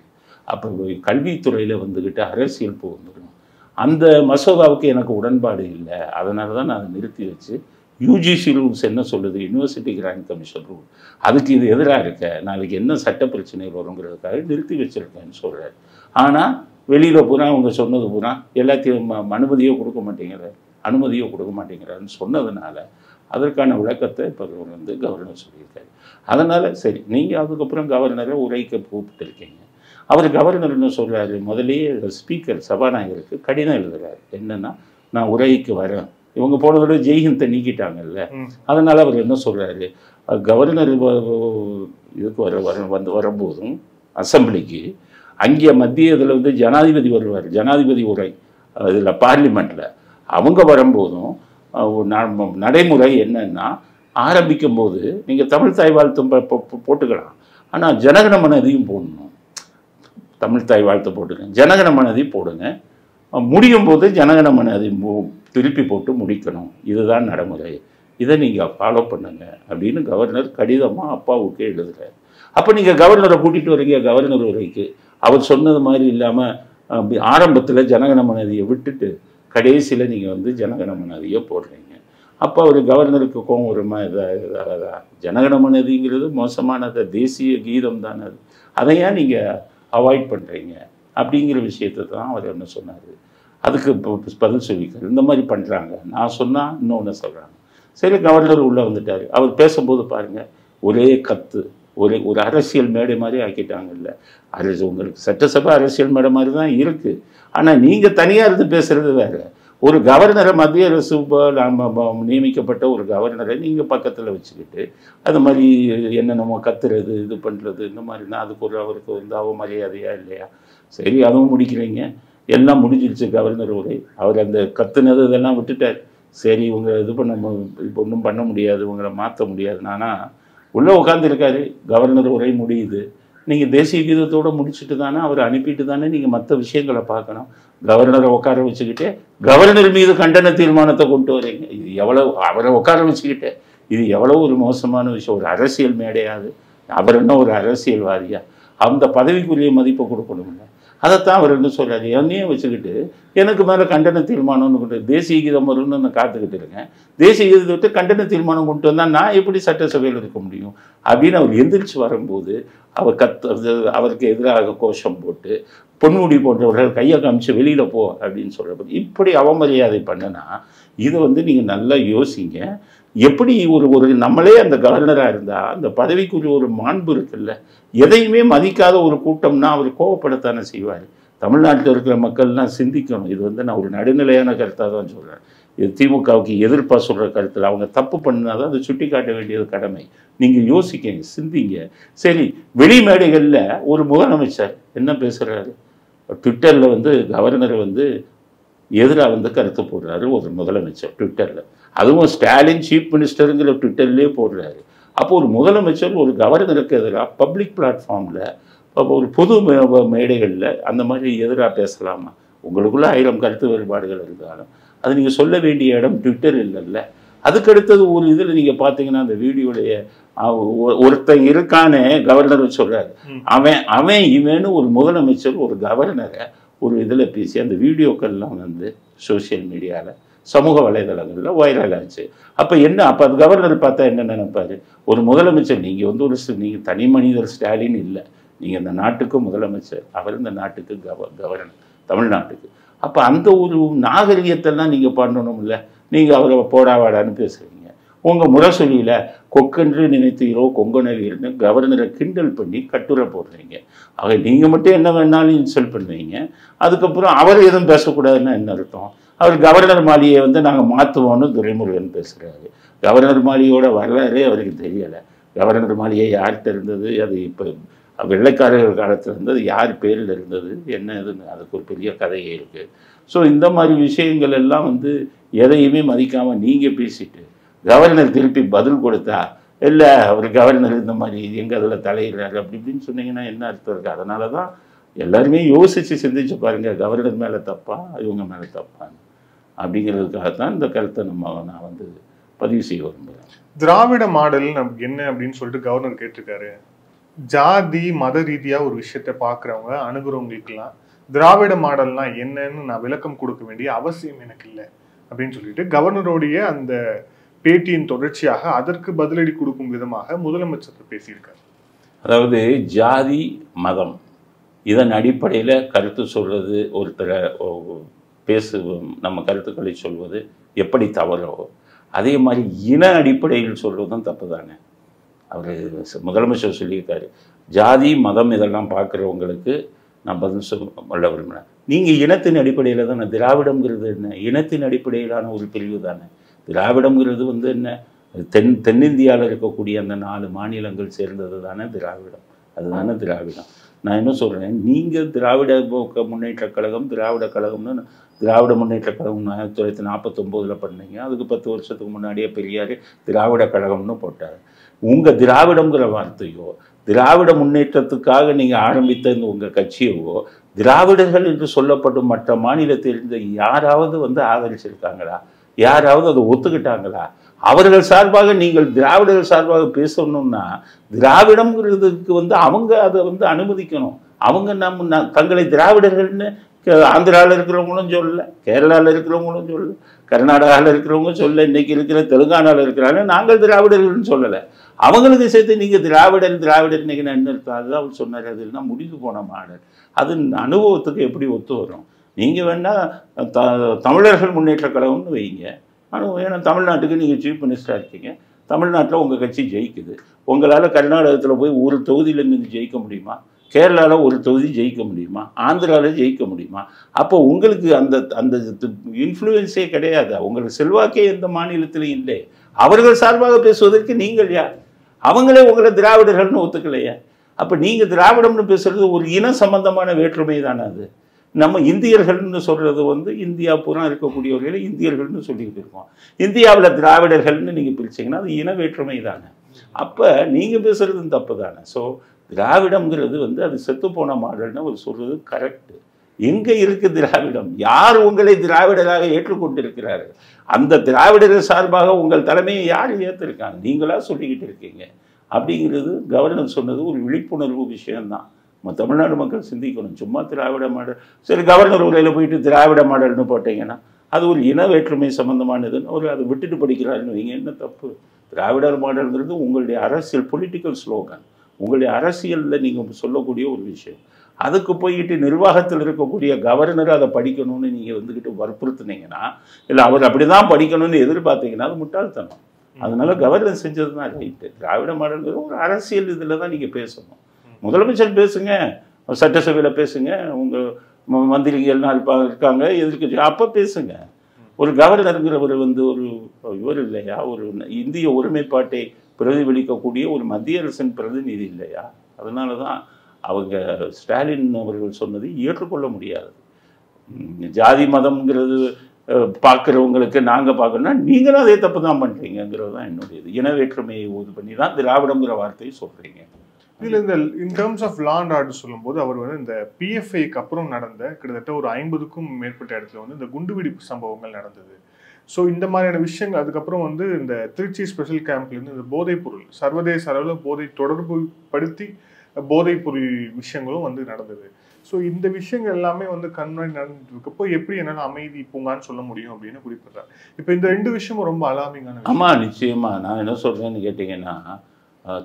அப்போ கல்வித்துறையில் வந்துக்கிட்டு அரசியல் போகணும் அந்த மசோதாவுக்கு எனக்கு உடன்பாடு இல்லை. அதனால தான் நான் அதை நிறுத்தி வச்சு யூஜிசி ரூல்ஸ் என்ன சொல்லுது? யூனிவர்சிட்டி கிராண்ட் கமிஷன் ரூல் அதுக்கு இது எதிராக இருக்க. நாளைக்கு என்ன சட்ட பிரச்சனைகள் வருங்கிறதுக்காக நிறுத்தி வச்சுருக்கேன்னு சொல்கிறார் ஆனால் வெளியில் பூரா அவங்க சொன்னது பூரா எல்லாத்தையும் ம- அனுமதியோ கொடுக்க மாட்டேங்கிற அனுமதியோ கொடுக்க மாட்டேங்கிறாருன்னு சொன்னதுனால அதற்கான விளக்கத்தை இப்போ வந்து கவர்னர் சொல்லியிருக்காரு. அதனால் சரி நீங்கள் அதுக்கப்புறம் கவர்னரை உரைக்க கூப்பிட்டுருக்கீங்க. அவர் கவர்னர் என்ன சொல்றாரு? முதல்லயே ஸ்பீக்கர் சபாநாயகருக்கு கடிதம் எழுதுறாரு. என்னன்னா நான் உரைக்கு வரேன். இவங்க போன தடவை ஜெய்ஹிந்தை நீக்கிட்டாங்கல்ல. அதனால அவர் என்ன சொல்றாரு? அஹ் கவர்னர் இதுக்கு வர வர வந்து வரும்போதும் அசெம்பிளிக்கு அங்கே மத்திய இதில் வந்து ஜனாதிபதி வருவார். ஜனாதிபதி உரை இதில் பார்லிமெண்ட்டில் அவங்க வரும்போதும் நடைமுறை என்னன்னா ஆரம்பிக்கும் போது நீங்கள் தமிழ் தாய்வாழ்த்து போட்டுக்கலாம். ஆனால் ஜனகணமன இதையும் போடணும். தமிழ் தாய் வாழ்த்து போட்டுங்க ஜனகணமனதி போடுங்க. முடியும் போது ஜனகணமனதி மு- திருப்பி போட்டு முடிக்கணும். இதுதான் நடைமுறை. இதை நீங்கள் ஃபாலோ பண்ணுங்க அப்படின்னு கவர்னர் கடிதமாக அப்பாவுக்கு எழுதுறாரு. அப்போ நீங்கள் கவர்னரை கூட்டிகிட்டு வரீங்க கவர்னர் உரைக்கு. அவர் சொன்னது மாதிரி இல்லாமல் ஆரம்பத்தில் ஜனகணமனதியை விட்டுட்டு கடைசியில் நீங்கள் வந்து ஜனகணமனதியை போடுறீங்க. அப்போ அவர் கவர்னருக்கு கோவம் வருமா? இதாக இதாகதா ஜனகணமனதிங்கிறது மோசமானது. தேசிய கீதம் தானே அது. அதை ஏன் நீங்கள் அவாய்ட் பண்ணுறீங்க அப்படிங்கிற விஷயத்தை தான் அவர் என்ன சொன்னார். அதுக்கு இப்போ பதில் சொல்லிக்காரு இந்த மாதிரி பண்ணுறாங்க நான் சொன்னால் இன்னொன்று சொல்கிறாங்க சரி கவர்னர் உள்ளே வந்துட்டார். அவர் பேசும்போது பாருங்கள் ஒரே கத்து. ஒரே ஒரு அரசியல் மேடை மாதிரி ஆக்கிட்டாங்கல்ல. அரசு உங்களுக்கு சட்டசபை அரசியல் மேடை மாதிரி தான் இருக்குது ஆனால் நீங்கள் தனியாக இருந்து பேசுகிறது வேறு. ஒரு கவர்னரை மத்திய அரசு நியமிக்கப்பட்ட ஒரு கவர்னரை நீங்கள் பக்கத்தில் வச்சுக்கிட்டு அது மாதிரி என்னென்னமோ கத்துறது இது பண்ணுறது இந்த மாதிரினா அதுக்கு ஒரு அவருக்கு வந்து அவமரியாதையா இல்லையா? சரி அதுவும் முடிக்கிறீங்க. எல்லாம் முடிஞ்சிருச்சு கவர்னர் உரை. அவர் அந்த கத்துனது இதெல்லாம் விட்டுட்டார். சரி இவங்க இது பண்ண இப்போ ஒன்றும் பண்ண முடியாது இவங்களை மாற்ற முடியாது. நானா உள்ளே உட்காந்துருக்காரு கவர்னர் உரை முடியுது. நீங்கள் தேசிய கீதத்தோடு முடிச்சுட்டு தானே அவர் அனுப்பிட்டு தானே நீங்கள் மற்ற விஷயங்களை பார்க்கணும். கவர்னரை உட்கார வச்சுக்கிட்டு கவர்னர் மீது கண்டன தீர்மானத்தை கொண்டு வரீங்க. இது எவ்வளவு அவரை உட்கார வச்சுக்கிட்டே இது எவ்வளோ ஒரு மோசமான விஷயம். ஒரு அரசியல் மேடையாது. அவர் என்ன ஒரு அரசியல்வாதியா? அந்த பதவிக்குரிய மதிப்பை கொடுக்கணும்ல. அதைத்தான் அவர் என்ன சொல்கிறார் என்னையும் வச்சுக்கிட்டு எனக்கு மேலே கண்டன தீர்மானம்னு கொண்டு தேசிய கீதம் வரும்னு நான் காத்துக்கிட்டு இருக்கேன். தேசிய கீதத்தை விட்டு கண்டன தீர்மானம் கொண்டு வந்தால் நான் எப்படி சட்டசபையில் இருக்க முடியும்? அப்படின்னு அவர் எந்திரிச்சு வரும்போது அவர் கத்து அவருக்கு எதிராக கோஷம் போட்டு பொன்முடி போன்றவர்கள் கையை காமிச்சு வெளியில் போ அப்படின்னு சொல்கிறப்ப இப்படி அவமரியாதை பண்ணுனா இதை வந்து நீங்கள் நல்லா யோசிங்க. எப்படி ஒரு ஒரு நம்மளே அந்த கவர்னராக இருந்தால் அந்த பதவிக்குரிய ஒரு மாண்பு இருக்குல்ல எதையுமே மதிக்காத ஒரு கூட்டம்னா அவர் கோவப்படத்தானே செய்வார். தமிழ்நாட்டில் இருக்கிற மக்கள்லாம் சிந்திக்கணும். இது வந்து நான் ஒரு நடுநிலையான கருத்தாக தான் சொல்கிறேன் இது திமுகவுக்கு எதிர்ப்பாக சொல்கிற கருத்தில் அவங்க தப்பு பண்ணால் தான் அதை சுட்டி காட்ட வேண்டியது கடமை. நீங்கள் யோசிக்கங்க சிந்திங்க. சரி வெளி மேடைகளில் ஒரு முதலமைச்சர் என்ன பேசுகிறாரு ட்விட்டரில் வந்து கவர்னர் வந்து எதிராக வந்து கருத்து போடுறாரு ஒரு முதலமைச்சர் ட்விட்டரில். அதுவும் ஸ்டாலின் சீஃப் மினிஸ்டருங்கிற ட்விட்டர்லேயே போடுறாரு. அப்போ ஒரு முதலமைச்சர் ஒரு கவர்னருக்கு எதிராக பப்ளிக் பிளாட்ஃபார்மில் ஒரு பொது மேடைகளில் அந்த மாதிரி எதிராக பேசலாமா? உங்களுக்குள்ள ஆயிரம் கருத்து வேறுபாடுகள் இருந்தாலும். அது நீங்கள் சொல்ல வேண்டிய இடம் ட்விட்டர் இல்லைல்ல. அதுக்கடுத்தது ஒரு இதில் நீங்கள் பார்த்தீங்கன்னா அந்த வீடியோடைய ஒருத்தன் இருக்கானே கவர்னர் சொல்கிறாரு. அவன் அவன் இவன்னு ஒரு முதலமைச்சர் ஒரு கவர்னரை ஒரு இதில் பேசி அந்த வீடியோக்கள்லாம் வந்து சோஷியல் மீடியாவில் சமூக வலைதளங்களில் வைரல் ஆச்சு. அப்போ என்ன அப்போ அது கவர்னர் பார்த்தா என்ன நினைப்பாரு? ஒரு முதலமைச்சர் நீங்கள் வந்து ஒரு நீங்கள் தனி மனிதர் ஸ்டாலின் இல்லை. நீங்கள் இந்த நாட்டுக்கு முதலமைச்சர். அவர் இந்த நாட்டுக்கு கவ கவர்னர் தமிழ்நாட்டுக்கு. அப்போ அந்த ஒரு நாகரிகத்தெல்லாம் நீங்கள் பண்ணணும்ல. நீங்கள் அவரை போடாவாடான்னு பேசுகிறீங்க உங்கள் முரசொலியில் கொக்கென்று நினைத்தீரோ கொங்கனீர்னு கவர்னரை கிண்டல் பண்ணி கட்டுரை போடுறீங்க. ஆக நீங்கள் மட்டும் என்ன வேணாலும் இன்சல்ட் பண்ணுவீங்க. அதுக்கப்புறம் அவர் எதுவும் பேசக்கூடாதுன்னா என்ன அர்த்தம்? அவர் கவர்னர் மாளிகையை வந்து நாங்கள் மாற்றுவோம்னு துரைமுருகன் பேசுகிறாரு கவர்னர் மாளிகையோட வரலாறே அவருக்கு தெரியலை. கவர்னர் மாளிகை யார்கிட்ட இருந்தது? அது இப்போ வெள்ளைக்காரர்கள் காலத்தில் இருந்தது யார் பேரில் இருந்தது? என்ன இதுன்னு அதுக்கு ஒரு பெரிய கதையே இருக்குது ஸோ இந்த மாதிரி விஷயங்கள் எல்லாம் வந்து எதையுமே மதிக்காமல் நீங்கள் பேசிட்டு கவர்னர் திருப்பி பதில் கொடுத்தா இல்லை அவர் கவர்னர் இந்த மாதிரி எங்கள் அதில் தலையிடுறாரு? அப்படி இப்படின்னு சொன்னீங்கன்னா என்ன அர்த்தம் இருக்குது அதனால தான் எல்லாருமே யோசித்து சிந்திச்சு பாருங்கள் கவர்னர் மேலே தப்பா இவங்க மேலே தப்பான்னு. அப்படிங்கிறதுக்காக தான் இந்த கருத்தை நம்ம நான் வந்து பதிவு செய்ய விரும்புகிறேன். திராவிட மாடல் நமக்கு என்ன அப்படின்னு சொல்லிட்டு கவர்னர் கேட்டிருக்காரு. ஜாதி மத ரீதியா ஒரு விஷயத்த பாக்குறவங்க அணுகுறவங்களுக்கெல்லாம் திராவிட மாடல்னா என்னன்னு நான் விளக்கம் கொடுக்க வேண்டிய அவசியம் எனக்கு இல்லை அப்படின்னு சொல்லிட்டு கவர்னருடைய அந்த பேட்டியின் தொடர்ச்சியாக அதற்கு பதிலடி கொடுக்கும் விதமாக முதலமைச்சர் பேசியிருக்காரு. அதாவது ஜாதி மதம் இதன் அடிப்படையில் கருத்து சொல்வது ஒருத்தரை பேசு நம்ம கருத்துக்களை சொல்வது எப்படி தவறோ அதே மாதிரி இன அடிப்படையில் சொல்வதும் தப்பு தானே அவர் முதலமைச்சர் சொல்லியிருக்காரு ஜாதி மதம் இதெல்லாம் பார்க்குறவங்களுக்கு நான் பதில் சொல்ல விரும்புகிறேன் நீங்கள் இனத்தின் அடிப்படையில் தானே திராவிடங்கிறது என்ன? இனத்தின் அடிப்படையிலான ஒரு பிரிவு தானே. திராவிடங்கிறது வந்து என்ன? தென் தென்னிந்தியாவில் இருக்கக்கூடிய அந்த நாலு மாநிலங்கள் சேர்ந்தது தானே திராவிடம். அதுதானே திராவிடம். நான் என்ன சொல்கிறேன் நீங்கள் திராவிட போக்க முன்னேற்றக் கழகம் திராவிட கழகம்னு திராவிட முன்னேற்றக் கழகம் ஆயிரத்தி தொள்ளாயிரத்தி நாற்பத்தொம்போதில் பண்ணீங்க. அதுக்கு பத்து வருஷத்துக்கு முன்னாடியே பெரியார் திராவிட கழகம்னு போட்டார். உங்கள் திராவிடங்கிற வார்த்தையோ திராவிட முன்னேற்றத்துக்காக நீங்கள் ஆரம்பித்த இந்த உங்கள் கட்சியவோ திராவிடர்கள் என்று சொல்லப்படும் மற்ற மாநிலத்தில் இருந்த யாராவது வந்து ஆதரிச்சிருக்காங்களா? யாராவது அதை ஒத்துக்கிட்டாங்களா? அவர்கள் சார்பாக நீங்கள் திராவிடர்கள் சார்பாக பேசணும்னா திராவிடம்ங்கிறதுக்கு வந்து அவங்க அதை வந்து அனுமதிக்கணும். அவங்க நம்ம தங்களை திராவிடர்கள்னு ஆந்திராவில் இருக்கிறவங்களும் சொல்லல கேரளாவில் இருக்கிறவங்களும் சொல்லல கர்நாடகாவில் இருக்கிறவங்க சொல்ல இன்னைக்கு இருக்கிற தெலுங்கானாவில் இருக்கிறாங்க நாங்கள் திராவிடர்கள்னு சொல்லலை. அவங்களுக்கு சேர்த்து நீங்கள் திராவிடர் திராவிடர் இன்னைக்கு என்ன அர்த்தம் அதுதான் அவர் சொன்னார் அது இல்லைனா முடிந்து போன மாடல். அது அனுபவத்துக்கு எப்படி ஒத்து வரும்? நீங்கள் வேணால் த தமிழர்கள் முன்னேற்ற கழகம்னு வைங்க. ஆனால் ஏன்னா தமிழ்நாட்டுக்கு நீங்கள் சீஃப் மினிஸ்டராக இருக்கீங்க. தமிழ்நாட்டில் உங்கள் கட்சி ஜெயிக்குது. உங்களால் கர்நாடகத்தில் போய் ஒரு தொகுதியில் நின்று ஜெயிக்க முடியுமா? கேரளாவில் ஒரு தொகுதி ஜெயிக்க முடியுமா? ஆந்திராவில் ஜெயிக்க முடியுமா? அப்போ உங்களுக்கு அந்த அந்த இன்ஃப்ளூயன்ஸே கிடையாது. உங்களுக்கு செல்வாக்கே எந்த மாநிலத்திலையும் இல்லை. அவர்கள் சார்பாக பேசுவதற்கு நீங்கள் யார்? அவங்களே உங்களை திராவிடர்கள்னு ஒத்துக்கலையா. அப்போ நீங்கள் திராவிடம்னு பேசுறது ஒரு இன சம்பந்தமான வேற்றுமை தானே அது? நம்ம இந்தியர்கள்னு சொல்கிறது வந்து இந்தியா பூரா இருக்கக்கூடியவர்களை இந்தியர்கள்னு சொல்லிக்கிட்டு இருக்கோம். இந்தியாவில் திராவிடர்கள்னு நீங்கள் பிரிச்சிங்கன்னா அது இன வேற்றுமை தானே. அப்போ நீங்கள் பேசுறது தப்பு தானே. ஸோ திராவிடம்ங்கிறது வந்து அது செத்துப்போன மாடல்னு அவர் சொல்கிறது கரெக்டு எங்கே இருக்குது திராவிடம்? யார் உங்களை திராவிடராக ஏற்றுக்கொண்டிருக்கிறார்கள் அந்த திராவிடர் சார்பாக உங்கள் தலைமையை யார் ஏற்றிருக்காங்க நீங்களாக சொல்லிக்கிட்டு இருக்கீங்க. அப்படிங்கிறது கவர்னர் சொன்னது ஒரு விழிப்புணர்வு விஷயம்தான். நம்ம தமிழ்நாடு மக்கள் சிந்திக்கணும். சும்மா திராவிட மாடல். சரி கவர்னர் உரையில் போயிட்டு திராவிட மாடல்னு போட்டீங்கன்னா அது ஒரு இன வேற்றுமை சம்மந்தமானதுன்னு ஒரு அதை விட்டுட்டு படிக்கிறாருன்னு வைங்க. என்ன தப்பு? திராவிடர் மாடல்ங்கிறது உங்களுடைய அரசியல் பொலிட்டிக்கல் ஸ்லோகன் உங்களுடைய அரசியலில் நீங்கள் சொல்லக்கூடிய ஒரு விஷயம். அதுக்கு போயிட்டு நிர்வாகத்தில் இருக்கக்கூடிய கவர்னர் அதை படிக்கணும்னு நீங்கள் வந்துக்கிட்டு வற்புறுத்துனீங்கன்னா இல்லை அவர் அப்படி தான் படிக்கணும்னு எதிர்பார்த்தீங்கன்னா அது முட்டாள்தனம். அதனால கவர்னர் செஞ்சது தான் ரைட்டு திராவிட மாடல்ங்கிறது ஒரு அரசியல் இதில் தான் நீங்கள் பேசணும். முதலமைச்சர் பேசுங்க சட்டசபையில் பேசுங்க உங்கள் மந்திரிகள்லாம் இருப்பா இருக்காங்க எதிர்க்க அப்போ பேசுங்க. ஒரு கவர்னருங்கிறவர் வந்து ஒரு இவர் இல்லையா? ஒரு இந்திய ஒருமைப்பாட்டை பிரதிபலிக்கக்கூடிய ஒரு மத்திய அரசின் பிரதிநிதி இல்லையா? அதனால தான் அவங்க ஸ்டாலின் அவர்கள் சொன்னது ஏற்றுக்கொள்ள முடியாது. ஜாதி மதம்ங்கிறது பார்க்குறவங்களுக்கு நாங்கள் பார்க்கணும்னா நீங்களும் அதே தப்பு தான் பண்ணுறீங்கிறது தான் என்னுடைய இது இன வேற்றுமையை இது பண்ணி தான் திராவிடங்கிற வார்த்தையை சொல்கிறீங்க இதில் இந்த in terms of law and order சொல்லும்போது அவர் வந்து இந்த பிஎஃப்ஐக்கு அப்புறம் நடந்த கிட்டத்தட்ட ஒரு ஐம்பதுக்கும் மேற்பட்ட இடத்துல வந்து இந்த குண்டுவெடிப்பு சம்பவங்கள் நடந்தது. ஸோ இந்த மாதிரியான விஷயங்கள் அதுக்கப்புறம் வந்து இந்த திருச்சி ஸ்பெஷல் கேம்ப்லேருந்து இந்த போதைப் பொருள் சர்வதேச அளவில் போதை தொடர்பு படுத்தி போதைப் பொருள் விஷயங்களும் வந்து நடந்தது. ஸோ இந்த விஷயங்கள் எல்லாமே வந்து கண்முன்னாடி நடந்துட்டு இருக்கப்போ எப்படி என்னால் அமைதி பூங்கான்னு சொல்ல முடியும் அப்படின்னு குறிப்பிட்றாரு. இப்போ இந்த ரெண்டு விஷயமும் ரொம்ப அலாமிங்கான ஆமாம் நிச்சயமாக நான் என்ன சொல்கிறேன்னு கேட்டிங்கன்னா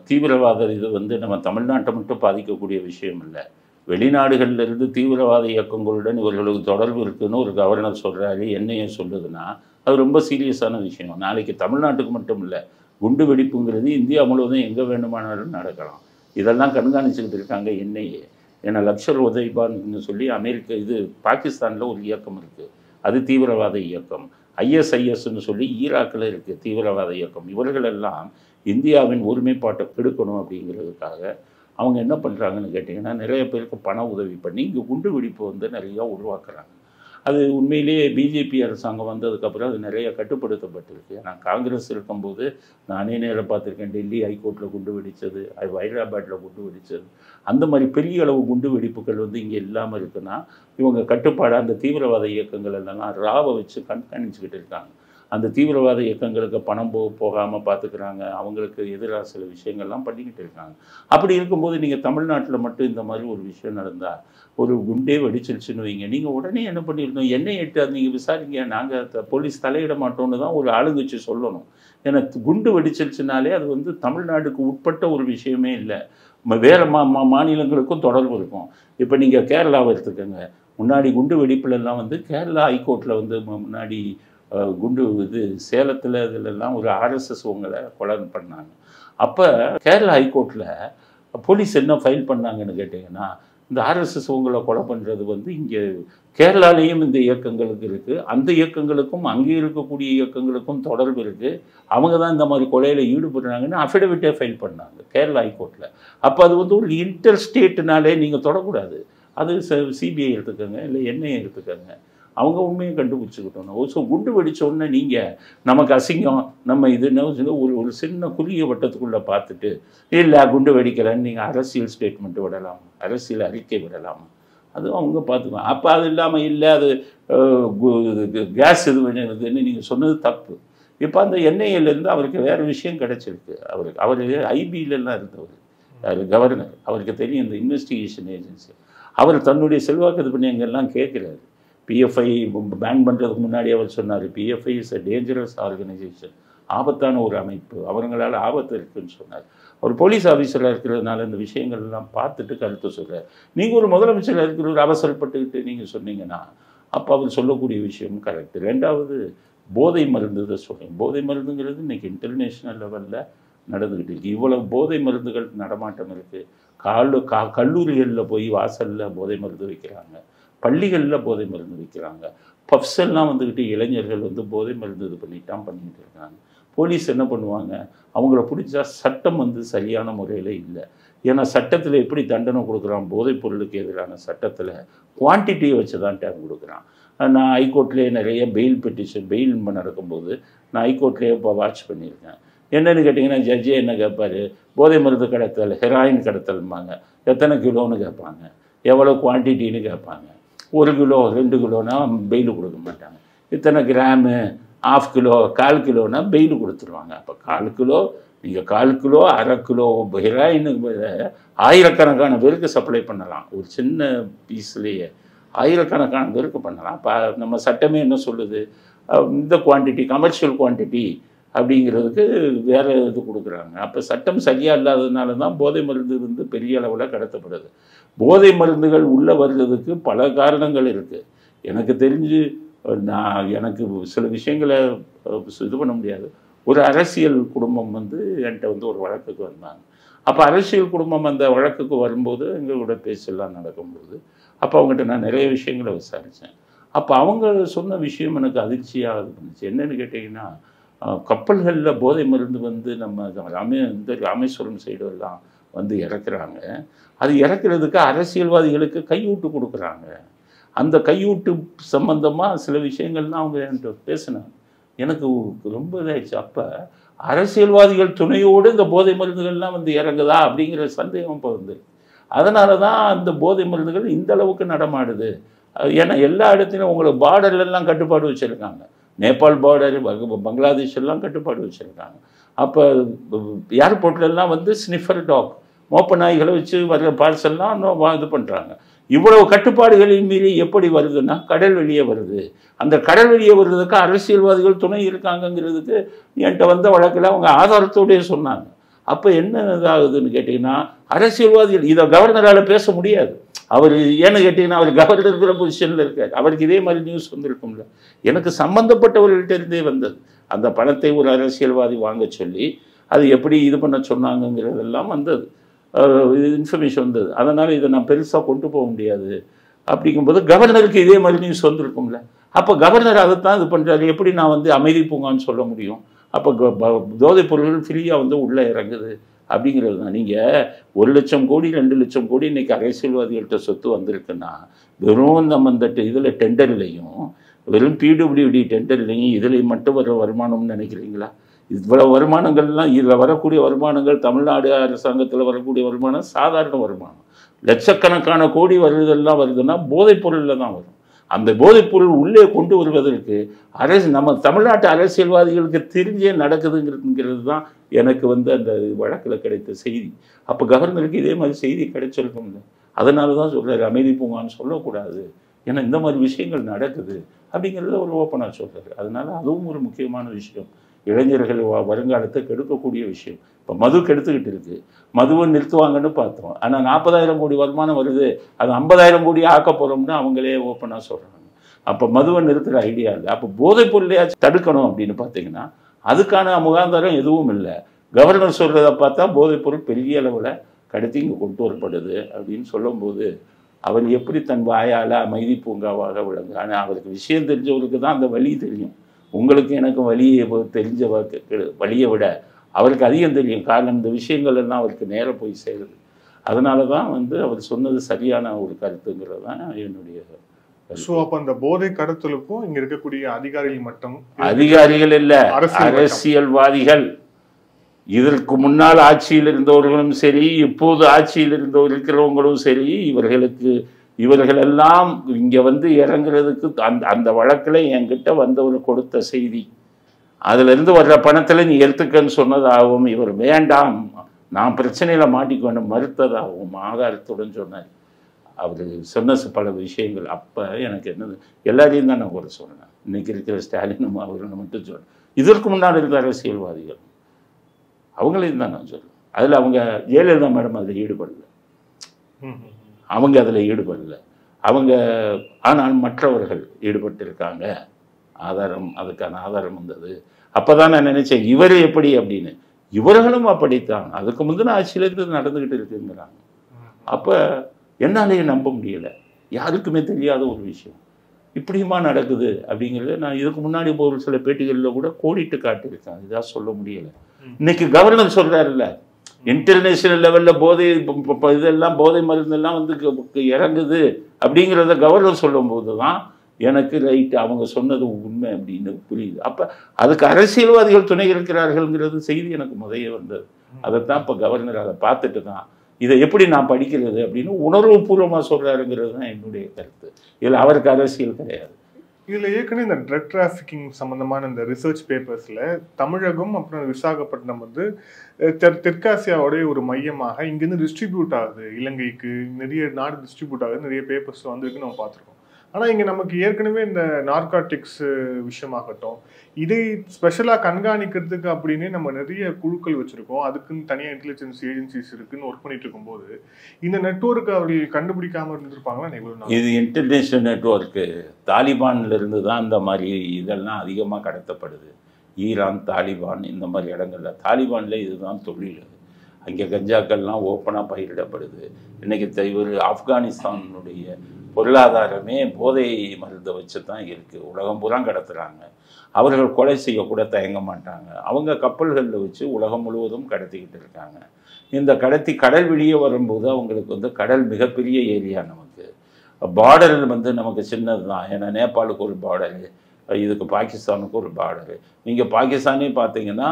தீவிரவாத இது வந்து நம்ம தமிழ்நாட்டை மட்டும் பாதிக்கக்கூடிய விஷயம் இல்லை. வெளிநாடுகளிலிருந்து தீவிரவாத இயக்கங்களுடன் இவர்களுக்கு தொடர்பு இருக்குன்னு ஒரு கவர்னர் சொல்கிறாரு என்னையும் சொல்லுதுன்னா அது ரொம்ப சீரியஸான விஷயம். நாளைக்கு தமிழ்நாட்டுக்கு மட்டும் இல்லை குண்டு வெடிப்புங்கிறது இந்தியா முழுவதும் எங்கே வேண்டுமானாலும் நடக்கலாம். இதெல்லாம் கண்காணிச்சுக்கிட்டு இருக்காங்க என்னையே. ஏன்னா லக்ஷர் உதய்பான்னு சொல்லி அமெரிக்க இது பாகிஸ்தானில் ஒரு இயக்கம் இருக்குது அது தீவிரவாத இயக்கம். ஐஎஸ்ஐஎஸ்ன்னு சொல்லி ஈராக்கில் இருக்குது தீவிரவாத இயக்கம். இவர்களெல்லாம் இந்தியாவின் ஒருமைப்பாட்டை கெடுக்கணும் அப்படிங்கிறதுக்காக அவங்க என்ன பண்ணுறாங்கன்னு கேட்டிங்கன்னா நிறைய பேருக்கு பண உதவி பண்ணி இங்கே குண்டு வெடிப்பு வந்து நிறையா உருவாக்குறாங்க. அது உண்மையிலேயே பிஜேபி அரசாங்கம் வந்ததுக்கப்புறம் அது நிறைய கட்டுப்படுத்தப்பட்டிருக்கு. நான் காங்கிரஸ் இருக்கும்போது நானே நேரம் பார்த்துருக்கேன் டெல்லி ஹைகோர்ட்டில் குண்டு வெடித்தது ஹைதராபாத்தில் குண்டு வெடித்தது அந்த மாதிரி பெரிய அளவு குண்டு வெடிப்புகள் வந்து இங்கே இல்லாமல் இருக்குன்னா இவங்க கட்டுப்பாடு அந்த தீவிரவாத இயக்கங்கள் எல்லாம் ராவை வச்சு கண்காணிச்சுக்கிட்டு இருக்காங்க. அந்த தீவிரவாத இயக்கங்களுக்கு பணம் போ போகாமல் பார்த்துக்கிறாங்க அவங்களுக்கு எதிராக சில விஷயங்கள்லாம் பண்ணிக்கிட்டு இருக்காங்க. அப்படி இருக்கும்போது நீங்கள் தமிழ்நாட்டில் மட்டும் இந்த மாதிரி ஒரு விஷயம் நடந்தால் ஒரு குண்டே வெடிச்சிருச்சுன்னு வைங்க. நீங்கள் உடனே என்ன பண்ணியிருந்தோம் என்னை எட்டு அது நீங்கள் விசாரிங்க நாங்கள் போலீஸ் தலையிட மாட்டோம்னு தான் ஒரு ஆளுங்கட்சி சொல்லணும். ஏன்னா குண்டு வெடிச்சிருச்சுனாலே அது வந்து தமிழ்நாடுக்கு உட்பட்ட ஒரு விஷயமே இல்லை. வேறு மா மா- மாநிலங்களுக்கும் தொடர்பு இருக்கும். இப்போ நீங்கள் கேரளாவை எடுத்துக்கோங்க. முன்னாடி குண்டு வெடிப்புலெல்லாம் வந்து கேரளா ஹைகோர்ட்டில் வந்து முன்னாடி குண்டு இது சேலத்தில் இதிலெல்லாம் ஒரு ஆர்எஸ்எஸ் உங்களை கொலை பண்ணாங்க. அப்போ கேரளா ஹைகோர்ட்டில் போலீஸ் என்ன ஃபைல் பண்ணாங்கன்னு கேட்டிங்கன்னா இந்த ஆர்எஸ்எஸ் உங்களை கொலை பண்ணுறது வந்து இங்கே கேரளாலேயும் இந்த இயக்கங்களுக்கு இருக்குது அந்த இயக்கங்களுக்கும் அங்கே இருக்கக்கூடிய இயக்கங்களுக்கும் தொடர்பு இருக்குது அவங்க தான் இந்த மாதிரி கொலையில் ஈடுபடுறாங்கன்னு அஃபிடவிட்டே ஃபைல் பண்ணாங்க கேரளா ஹைகோர்ட்டில் அப்போ அது வந்து ஒரு இன்டர் ஸ்டேட்னாலே நீங்கள் தொடக்கூடாது. அது சிபிஐ எடுத்துக்கோங்க இல்லை என்ஐ எடுத்துக்கோங்க. அவங்க உண்மையை கண்டுபிடிச்சிக்கிட்டோம். ஸோ குண்டு வெடித்தோடனே நீங்கள் நமக்கு அசிங்கம் நம்ம இதுன்னு ஒரு ஒரு சின்ன குறுகிய வட்டத்துக்குள்ளே பார்த்துட்டு இல்லை குண்டு வெடிக்கலைன்னு நீங்கள் அரசியல் ஸ்டேட்மெண்ட் விடலாம் அரசியல் அறிக்கை விடலாம். அதுவும் அவங்க பார்த்துக்குவாங்க. அப்போ அது இல்லாமல் இல்லை அது இது கேஸ் இது பண்ணுறதுன்னு நீங்கள் சொன்னது தப்பு. இப்போ அந்த என்ஐஏலேருந்து அவருக்கு வேறு விஷயம் கிடச்சிருக்கு. அவருக்கு அவர் ஐபியிலலாம் இருந்தவர். அவர் கவர்னர் அவருக்கு தெரியும் இந்த இன்வெஸ்டிகேஷன் ஏஜென்சி அவர் தன்னுடைய செல்வாக்கு இது பண்ணி எங்கெல்லாம் கேட்குறாரு. பிஎஃப்ஐ பேன் பண்ணுறதுக்கு முன்னாடி அவர் சொன்னார் PFI is a dangerous organisation ஆபத்தான ஒரு அமைப்பு. அவங்களால் ஆபத்து இருக்குன்னு சொன்னார். அவர் போலீஸ் ஆஃபீஸராக இருக்கிறதுனால இந்த விஷயங்கள் எல்லாம் பார்த்துட்டு கருத்து சொல்கிறார் நீங்கள் ஒரு முதலமைச்சராக இருக்கிற ஒரு அவசரப்பட்டுக்கிட்டு நீங்கள் சொன்னீங்கன்னா அப்போ அவர் சொல்லக்கூடிய விஷயம் கரெக்ட் ரெண்டாவது போதை மருந்து தான் சொல்கிறேன் போதை மருந்துங்கிறது இன்றைக்கி இன்டர்நேஷ்னல் லெவலில் நடந்துக்கிட்டு இருக்கு. இவ்வளவு போதை மருந்துகள் நடமாட்டம் இருக்குது காலு கா கல்லூரிகளில் போய் வாசலில் போதை மருந்து வைக்கிறாங்க. பள்ளிகளில் போதை மருந்து விற்கிறாங்க பஃப்ஸெல்லாம் வந்துக்கிட்டு இளைஞர்கள் வந்து போதை மருந்து இது பண்ணிட்டான் பண்ணிக்கிட்டு இருக்காங்க. போலீஸ் என்ன பண்ணுவாங்க? அவங்கள பிடிச்சா சட்டம் வந்து சரியான முறையில் இல்லை. ஏன்னா சட்டத்தில் எப்படி தண்டனை கொடுக்குறான்? போதைப் பொருளுக்கு எதிரான சட்டத்தில் குவான்டிட்டியை வச்சு தான் டைம் கொடுக்குறான். நான் ஹைகோர்ட்லேயே நிறைய பெயில் பெட்டிஷன் பெயில் நடக்கும்போது நான் ஹைகோர்ட்லேயே இப்போ வாட்ச் பண்ணியிருக்கேன். என்னென்னு கேட்டிங்கன்னா ஜட்ஜே என்ன கேட்பார்? போதை மருந்து கடத்தல் ஹெராயின் கடத்தல்பாங்க எத்தனை கிலோன்னு கேட்பாங்க. எவ்வளோ குவான்டிட்டின்னு கேட்பாங்க. ஒரு கிலோ ரெண்டு கிலோனா பெயில் கொடுக்க மாட்டாங்க. இத்தனை கிராமு ஆஃப் கிலோ கால் கிலோனா பெயில் கொடுத்துருவாங்க. அப்போ கால் கிலோ நீங்கள் கால் கிலோ அரை கிலோ ஹெராயினுக்கு ஆயிரக்கணக்கான பேருக்கு சப்ளை பண்ணலாம். ஒரு சின்ன பீஸ்லேயே ஆயிரக்கணக்கான பேருக்கு பண்ணலாம். இப்போ நம்ம சட்டமே என்ன சொல்லுது? இந்த குவான்டிட்டி கமர்ஷியல் குவான்டிட்டி அப்படிங்கிறதுக்கு வேறு இது கொடுக்குறாங்க. அப்போ சட்டம் சரியாக இல்லாததுனால தான் போதை மருந்து வந்து பெரிய அளவில் கடத்தப்படுது. போதை மருந்துகள் உள்ளே வர்றதுக்கு பல காரணங்கள் இருக்குது எனக்கு தெரிஞ்சு நான் எனக்கு சில விஷயங்களை இது பண்ண முடியாது. ஒரு அரசியல் குடும்பம் வந்து என்கிட்ட வந்து ஒரு வழக்குக்கு வந்தாங்க. அப்போ அரசியல் குடும்பம் அந்த வழக்குக்கு வரும்போது எங்களோட பேச்செல்லாம் நடக்கும்போது அப்போ அவங்ககிட்ட நான் நிறைய விஷயங்களை விசாரித்தேன் அப்போ அவங்க சொன்ன விஷயம் எனக்கு அதிர்ச்சியாக இருந்துச்சு. என்னென்னு கேட்டிங்கன்னா கப்பல்களில் போதை மருந்து வந்து நம்ம ராமே இந்த ராமேஸ்வரம் சைடு எல்லாம் வந்து இறக்குறாங்க. அது இறக்குறதுக்கு அரசியல்வாதிகளுக்கு கையூட்டு கொடுக்குறாங்க. அந்த கையூட்டு சம்பந்தமாக சில விஷயங்கள்லாம் அவங்க என்கிட்ட பேசினாங்க. எனக்கு ரொம்ப இதாகிடுச்சு அப்போ அரசியல்வாதிகள் துணையோடு இந்த போதை மருந்துகள்லாம் வந்து இறங்குதா அப்படிங்கிற சந்தேகம் இப்போ வந்து அதனால தான் அந்த போதை மருந்துகள் இந்த அளவுக்கு நடமாடுது. ஏன்னா எல்லா இடத்துலையும் உங்களுக்கு பார்டர்லாம் எல்லாம் கட்டுப்பாடு வச்சுருக்காங்க. நேபாள் பார்டர் பங்களாதேஷ் எல்லாம் கட்டுப்பாடு வச்சுருக்காங்க. அப்போ ஏர்போர்ட்லலாம் வந்து ஸ்னிஃபர் டாக் மோப்ப நாய்களை வச்சு வர்ற பார்சல்லாம் இது பண்ணுறாங்க இவ்வளவு கட்டுப்பாடுகளின் மீறி எப்படி வருதுன்னா கடல் வெளியே வருது. அந்த கடல் வெளியே வருவதற்கு அரசியல்வாதிகள் துணை இருக்காங்கங்கிறதுக்கு என்கிட்ட வந்த வழக்கில் அவங்க ஆதாரத்தோடயே சொன்னாங்க. அப்போ என்ன இதாகுதுன்னு கேட்டிங்கன்னா அரசியல்வாதிகள் இதை கவர்னரால் பேச முடியாது. அவர் ஏன்னு கேட்டிங்கன்னா அவர் கவர்னர் இருக்கிற பொசிஷனில் இருக்கார். அவருக்கு இதே மாதிரி நியூஸ் வந்திருக்கும்ல. எனக்கு சம்மந்தப்பட்டவர்கள்ட்ட இருந்தே வந்தது. அந்த பணத்தை ஒரு அரசியல்வாதி வாங்க சொல்லி அது எப்படி இது பண்ண சொன்னாங்கங்கிறதெல்லாம் வந்தது. இன்ஃபர்மேஷன் வந்தது. அதனால் இதை நான் பெருசாக கொண்டு போக முடியாது. அப்படிங்கும்போது கவர்னருக்கு இதே மாதிரி நியூஸ் வந்திருக்கும்ல. அப்போ கவர்னர் அதைத்தான் இது பண்ணுறாரு எப்படி நான் வந்து அமைதி பூங்கான்னு சொல்ல முடியும்? அப்போ போதைப் பொருள்கள் ஃப்ரீயாக வந்து உள்ளே இறங்குது. அப்படிங்கிறது தான். நீங்கள் ஒரு லட்சம் கோடி ரெண்டு லட்சம் கோடி இன்றைக்கி அரசியல்வாதிகள்கிட்ட சொத்து வந்திருக்குன்னா வெறும் நம்ம இந்த இதில் டெண்டர்லையும் வெறும் பிடபிள்யூடி டெண்டர்லையும் இதுலையும் மட்டும் வர வருமானம்னு நினைக்கிறீங்களா? இவ்வளோ வருமானங்கள்லாம் இதில் வரக்கூடிய வருமானங்கள் தமிழ்நாடு அரசாங்கத்தில் வரக்கூடிய வருமானம் சாதாரண வருமானம். லட்சக்கணக்கான கோடி வருதெல்லாம் வருதுன்னா போதைப் பொருளில் தான் வரும். அந்த போதைப்பொருள் உள்ளே கொண்டு வருவதற்கு அரசு நம்ம தமிழ்நாட்டு அரசியல்வாதிகளுக்கு தெரிஞ்சே நடக்குதுங்கிறதுங்கிறது தான் எனக்கு வந்து அந்த வழக்கில் கிடைத்த செய்தி. அப்போ கவர்னருக்கு இதே மாதிரி செய்தி கிடைச்சிருக்கும்ல. அதனால தான் சொல்கிறார் அமைதி பூங்கான்னு சொல்லக்கூடாது. ஏன்னா இந்த மாதிரி விஷயங்கள் நடக்குது. அப்படிங்கிறத ஒரு ஓப்பனாக சொல்கிறாரு அதனால அதுவும் ஒரு முக்கியமான விஷயம். இளைஞர்கள் வருங்காலத்தை கெடுக்கக்கூடிய விஷயம். இப்போ மது கெடுத்துக்கிட்டு இருக்கு. மதுவை நிறுத்துவாங்கன்னு பார்த்தோம். ஆனால் நாற்பதாயிரம் கோடி வருமானம் வருது. அது ஐம்பதாயிரம் கோடி ஆக்க போகிறோம்னு அவங்களே ஓப்பனாக சொல்கிறாங்க அப்போ மதுவை நிறுத்துகிற ஐடியா இல்லை. அப்போ போதைப் பொருளையாச்சும் தடுக்கணும் அப்படின்னு பார்த்தீங்கன்னா அதுக்கான முகாந்தரம் எதுவும் இல்லை. கவர்னர் சொல்கிறத பார்த்தா போதைப் பொருள் பெரிய அளவில் கடத்தி இங்கே கொண்டு வரப்படுது அப்படின்னு சொல்லும்போது அவர் எப்படி தன் வாயால் அமைதி பூங்காவாக விளங்கு ஆனால் அவருக்கு விஷயம் தெரிஞ்சவருக்கு தான் அந்த வழி தெரியும். உங்களுக்கு எனக்கு வழியை தெரிஞ்ச வழியை விட அவருக்கு அதிகம் தெரியும். காரணம் இந்த விஷயங்கள் எல்லாம் அவருக்கு நேராக போய் சேருது. அதனால தான் வந்து அவர் சொன்னது சரியான ஒரு கருத்துங்கிறது தான் என்னுடைய சோ அப்ப அந்த போதை கடத்தலுக்கும் இங்க இருக்கக்கூடிய அதிகாரிகள் மட்டும் அதிகாரிகள் இல்ல. அரசியல்வாதிகள். இதற்கு முன்னால் ஆட்சியில் இருந்தவர்களும் சரி இப்போது ஆட்சியில் இருந்தவர் இருக்கிறவங்களும் சரி இவர்களுக்கு இவர்களெல்லாம் இங்க வந்து இறங்குறதுக்கு அந்த அந்த வழக்கில் என்கிட்ட வந்தவர் கொடுத்த செய்தி. அதுல இருந்து வர்ற பணத்துல நீ எடுத்துக்கன்னு சொன்னதாகவும் இவர் வேண்டாம் நான் பிரச்சனையில மாட்டிக்கொண்டு மறுத்ததாகவும் ஆதாரத்துடன் சொன்னார். அவர் சொன்ன பல விஷயங்கள். அப்ப எனக்கு என்னது எல்லாரையும் தான் நான் கூட சொன்னேன். இன்னைக்கு இருக்கிற ஸ்டாலினும் அவரும் மட்டும் சொன்னேன். இதற்கு முன்னால் இருக்கிற அரசியல்வாதிகள் அவங்களையும் தான் நான் சொல்றேன் அதுல அவங்க ஜெயலலிதா மேடம் அதில் ஈடுபடல. அவங்க அதில் ஈடுபடல. அவங்க ஆனால் மற்றவர்கள் ஈடுபட்டிருக்காங்க. ஆதாரம் அதுக்கான ஆதாரம் வந்தது. அப்பதான் நான் நினைச்சேன் இவர் எப்படி அப்படின்னு. இவர்களும் அப்படித்தான். அதுக்கு முந்தின ஆட்சியிலேருந்து நடந்துகிட்டு இருக்குங்கிறாங்க. அப்போ என்னாலேயே நம்ப முடியல. யாருக்குமே தெரியாத ஒரு விஷயம். இப்படியுமா நடக்குது அப்படிங்கிறத நான் இதுக்கு முன்னாடி ஒரு சில பேட்டிகளில் கூட கோடிட்டு காட்டியிருக்கேன். இதாக சொல்ல முடியல. இன்னைக்கு கவர்னர் சொல்றாருல்ல இன்டர்நேஷனல் லெவலில் போதை இதெல்லாம் போதை மருந்தெல்லாம் வந்து க- இறங்குது அப்படிங்கிறத கவர்னர் சொல்லும்போது தான் எனக்கு ரைட் அவங்க சொன்னது உண்மை அப்படின்னு புரியுது. அப்போ அதுக்கு அரசியல்வாதிகள் துணை இருக்கிறார்கள்ங்கிறது செய்தி எனக்கு முதைய வந்தது. அதைத்தான் இப்போ கவர்னர் அதை பார்த்துட்டு தான் இதை எப்படி நான் படிக்கிறது அப்படின்னு உணர்வுபூர்வமாக சொல்கிறாருங்கிறது தான் என்னுடைய கருத்து. இதில் அவருக்கு அரசியல் கிடையாது. இதில் ஏற்கனவே இந்த ட்ரக் டிராஃபிக்கிங் சம்மந்தமான இந்த ரிசர்ச் பேப்பர்ஸில் தமிழகம் அப்புறம் விசாகப்பட்டினம் வந்து தெற் தெற்காசியாவுடைய ஒரு மையமாக இங்கேருந்து டிஸ்ட்ரிபியூட் ஆகுது. இலங்கைக்கு நிறைய நாடு டிஸ்ட்ரிபியூட் ஆகுது. நிறைய பேப்பர்ஸ் வந்திருக்கு. நம்ம பார்த்துருக்கோம். ஆனால் இங்கே நமக்கு ஏற்கனவே இந்த நார்காட்டிக்ஸ் விஷயமாகட்டும் இதை ஸ்பெஷலாக கண்காணிக்கிறதுக்கு அப்படின்னே நம்ம நிறைய குழுக்கள் வச்சுருக்கோம். அதுக்குன்னு தனியாக இன்டெலிஜென்ஸ் ஏஜென்சிஸ் இருக்குன்னு ஒர்க் பண்ணிட்டு இருக்கும்போது இந்த நெட்வொர்க் அவர்கள் கண்டுபிடிக்காமல் இருந்திருப்பாங்களா? இது இன்டர்நேஷனல் நெட்வொர்க்கு தாலிபான்லேருந்து தான் இந்த மாதிரி இதெல்லாம் அதிகமாக கடத்தப்படுது. ஈரான் தாலிபான் இந்த மாதிரி இடங்கள்ல. தாலிபானில் இதுதான் தொழில். அங்கே கஞ்சாக்கள்லாம் ஓப்பனாக பயிரிடப்படுது. இன்றைக்கி த- இவர் ஆப்கானிஸ்தானுடைய பொருளாதாரமே போதை மருந்தை வச்சு தான் இருக்குது உலகம் பூரா கடத்துகிறாங்க அவர்கள் கொலை செய்யக்கூட தயங்க மாட்டாங்க. அவங்க கப்பல்களில் வச்சு உலகம் முழுவதும் கடத்திக்கிட்டு இருக்காங்க. இந்த கடத்தி கடல் வெளியே வரும்போது அவங்களுக்கு வந்து கடல் மிகப்பெரிய ஏரியா நமக்கு. பார்டர் வந்து நமக்கு சின்னது தான் ஏன்னா நேபாளுக்கு ஒரு பார்டரு இதுக்கு பாகிஸ்தானுக்கு ஒரு பார்டரு நீங்கள் பாகிஸ்தானே பார்த்தீங்கன்னா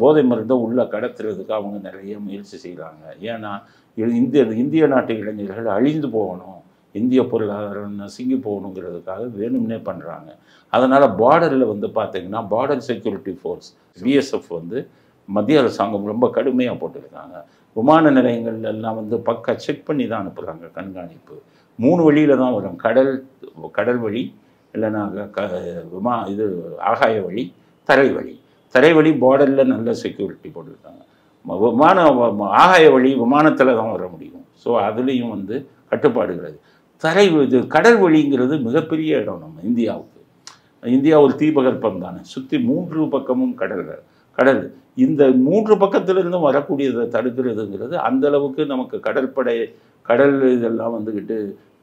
போதை மருந்தை உள்ளே கடத்துறதுக்கு அவங்க நிறைய முயற்சி செய்கிறாங்க ஏன்னா இது இந்திய இந்திய நாட்டு இளைஞர்கள் அழிந்து போகணும். இந்திய பொருளாதாரம் நசுங்கி போகணுங்கிறதுக்காக வேணும்னே பண்ணுறாங்க அதனால் பார்டரில் வந்து பார்த்தீங்கன்னா பார்டர் செக்யூரிட்டி ஃபோர்ஸ் பிஎஸ்எஃப் வந்து மத்திய அரசாங்கம் ரொம்ப கடுமையாக போட்டிருக்காங்க. விமான நிலையங்கள்ல எல்லாம் வந்து பக்கா செக் பண்ணி தான் அனுப்புகிறாங்க கண்காணிப்பு. மூணு வழியில் தான் வரும். கடல் கடல் வழி இல்லைன்னா க விமா இது ஆகாய வழி தரை வழி. தரை வழி பார்டரில் நல்ல செக்யூரிட்டி போட்டிருக்காங்க. விமான ஆகாய வழி விமானத்தில் தான் வர முடியும். ஸோ அதுலேயும் வந்து கட்டுப்பாடுகிறது தரை இது கடல் வழிங்கிறது மிகப்பெரிய இடம் நம்ம இந்தியாவுக்கு. இந்தியா ஒரு தீபகற்பம் தானே. சுற்றி மூன்று பக்கமும் கடல்கள். கடல். இந்த மூன்று பக்கத்திலிருந்தும் வரக்கூடியதை தடுக்கிறதுங்கிறது அந்த அளவுக்கு நமக்கு கடற்படை கடல் இதெல்லாம் வந்துக்கிட்டு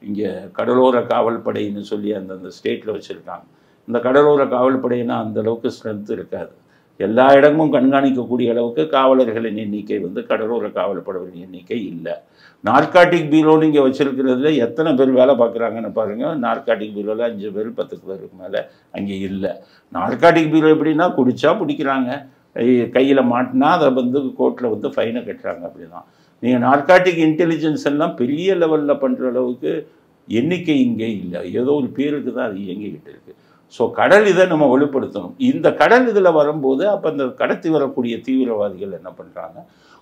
இங்கே கடலோர காவல் படைன்னு சொல்லி அந்தந்த ஸ்டேட்டில் வச்சுருக்காங்க. இந்த கடலோர காவல் படையினா அந்த அளவுக்கு ஸ்ட்ரென்த் இருக்காது. எல்லா இடமும் கண்காணிக்கக்கூடிய அளவுக்கு காவலர்களின் எண்ணிக்கை வந்து கடலோர காவல் எண்ணிக்கை இல்லை. நார்காட்டிக் பீரோன்னு இங்கே வச்சிருக்கிறதுல எத்தனை பேர் வேலை பார்க்குறாங்கன்னு பாருங்கள் நார்காட்டிக் பீரோவில் அஞ்சு பேர் பத்து பேருக்கு மேலே அங்கே இல்லை. நார்காட்டிக் பீரோ எப்படின்னா குடித்தா பிடிக்கிறாங்க கையில் மாட்டினா அதை வந்து கோர்ட்டில் வந்து ஃபைனை கட்டுறாங்க அப்படி தான் நீங்கள் நார்காட்டிக் இன்டெலிஜென்ஸ் எல்லாம் பெரிய லெவலில் பண்ணுற அளவுக்கு எண்ணிக்கை இங்கே இல்லை. ஏதோ ஒரு பேருக்கு தான் அது இயங்கிக்கிட்டு இருக்கு. ஸோ கடல் இதை நம்ம வலுப்படுத்தணும். இந்த கடல் இதில் வரும்போது அப்போ அந்த கடத்தி வரக்கூடிய தீவிரவாதிகள் என்ன பண்ணுறாங்க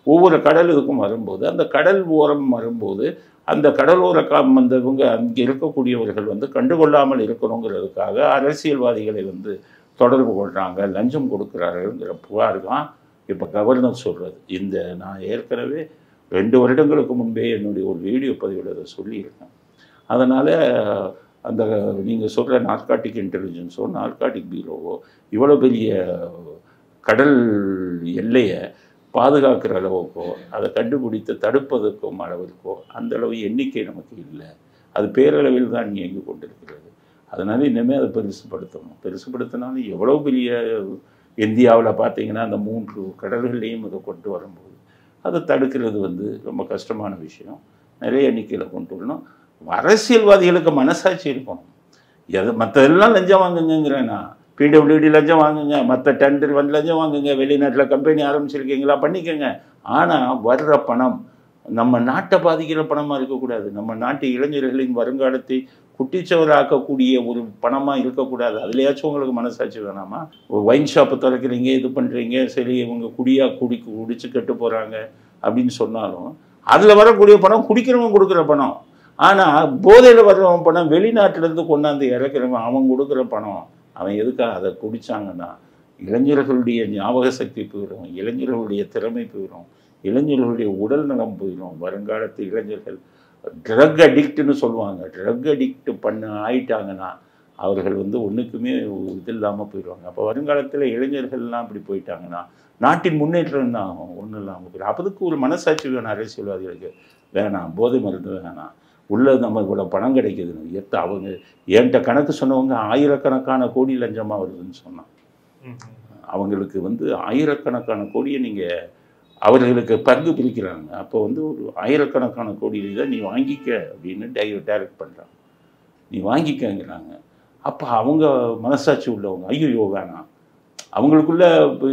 ஒவ்வொரு கடல் இதுக்கும் வரும்போது அந்த கடல் ஓரம் வரும்போது அந்த கடலோர காம் அந்த இவங்க அங்கே இருக்கக்கூடியவர்கள் வந்து கண்டுகொள்ளாமல் இருக்கணுங்கிறதுக்காக அரசியல்வாதிகளை வந்து தொடர்பு கொள்கிறாங்க லஞ்சம் கொடுக்குறாருங்கிற புகார் தான் இப்போ கவர்னர் சொல்கிறது இந்த நான் ஏற்கனவே ரெண்டு வருடங்களுக்கு முன்பே என்னுடைய ஒரு வீடியோ பதிவில் அதை சொல்லியிருக்கேன். அதனால் அந்த நீங்கள் சொல்கிற நார்காட்டிக் இன்டெலிஜென்ஸோ நார்காட்டிக் பீரோவோ இவ்வளோ பெரிய கடல் எல்லையை பாதுகாக்கிற அளவுக்கோ அதை கண்டுபிடித்து தடுப்பதற்கும் அளவிற்கோ அந்தளவு எண்ணிக்கை நமக்கு இல்லை. அது பேரளவில் தான் இயங்கி கொண்டிருக்கிறது. அதனால் இனிமேல் அதை பெருசுப்படுத்தணும் பெருசுப்படுத்தினாலும் எவ்வளோ பெரிய இந்தியாவில் பார்த்தீங்கன்னா அந்த மூன்று கடல்கள்லேயும் இதை கொண்டு வரும்போது அதை தடுக்கிறது வந்து ரொம்ப கஷ்டமான விஷயம். நிறைய எண்ணிக்கையில் கொண்டு வரணும். அரசியல்வாதிகளுக்கு மனசாட்சி இருக்கணும். எது மற்றதெல்லாம் லஞ்சம் வாங்குங்கிறேன்னா பிடபிள்யூடி லஞ்சம் வாங்குங்க மற்ற டெண்டர் வந்து லஞ்சம் வாங்குங்க வெளிநாட்டில் கம்பெனி ஆரம்பிச்சிருக்கீங்களா பண்ணிக்கோங்க. ஆனால் வர்ற பணம் நம்ம நாட்டை பாதிக்கிற பணமாக இருக்கக்கூடாது. நம்ம நாட்டு இளைஞர்களின் வருங்காலத்தை குட்டிச்சவராக்கக்கூடிய ஒரு பணமாக இருக்கக்கூடாது. அதுலேயாச்சும் உங்களுக்கு மனசாட்சி வேணாமா? ஒரு ஒயின் ஷாப்பை திறக்கிறீங்க இது பண்ணுறீங்க சரி இவங்க குடியாக குடி குடிச்சு கெட்டு போகிறாங்க அப்படின்னு சொன்னாலும் அதில் வரக்கூடிய பணம் குடிக்கிறவங்க கொடுக்குற பணம். ஆனால் போதையில் வர்றவன் பணம் வெளிநாட்டிலேருந்து கொண்டாந்து இறக்குறவன் அவன் கொடுக்குற பணம். அவன் எதுக்காக அதை குடித்தாங்கன்னா இளைஞர்களுடைய ஞாபக சக்தி போயிடும் இளைஞர்களுடைய திறமை போயிடும் இளைஞர்களுடைய உடல் நலம் போயிடும் வருங்காலத்து இளைஞர்கள் ட்ரக் அடிக்ட்னு சொல்லுவாங்க. ட்ரக் அடிக்ட் பண்ண ஆயிட்டாங்கன்னா அவர்கள் வந்து ஒன்றுக்குமே இது இல்லாமல் போயிடுவாங்க. அப்போ வருங்காலத்தில் இளைஞர்கள்லாம் அப்படி போயிட்டாங்கன்னா நாட்டின் முன்னேற்றம் என்ன ஆகும்? ஒன்றும் இல்லாமல் போயிடும். அப்போதுக்கு ஒரு மனசாட்சி வேணும் அரசியல்வாதிகளுக்கு. வேணாம் போதை மருந்து வேணாம். உள்ள நம்ம இவ்வளோ பணம் கிடைக்குதுன்னு. எத்த அவங்க என்கிட்ட கணக்கு சொன்னவங்க ஆயிரக்கணக்கான கோடி லஞ்சமாக வருதுன்னு சொன்னான். அவங்களுக்கு வந்து ஆயிரக்கணக்கான கோடியை நீங்கள் அவர்களுக்கு பங்கு பிரிக்கிறாங்க. அப்போ வந்து ஒரு ஆயிரக்கணக்கான கோடியில் தான் நீ வாங்கிக்க அப்படின்னு டை டைரக்ட் பண்ணுறாங்க நீ வாங்கிக்கங்கிறாங்க. அப்போ அவங்க மனசாட்சி உள்ளவங்க ஐயோ வேணாம். அவங்களுக்குள்ள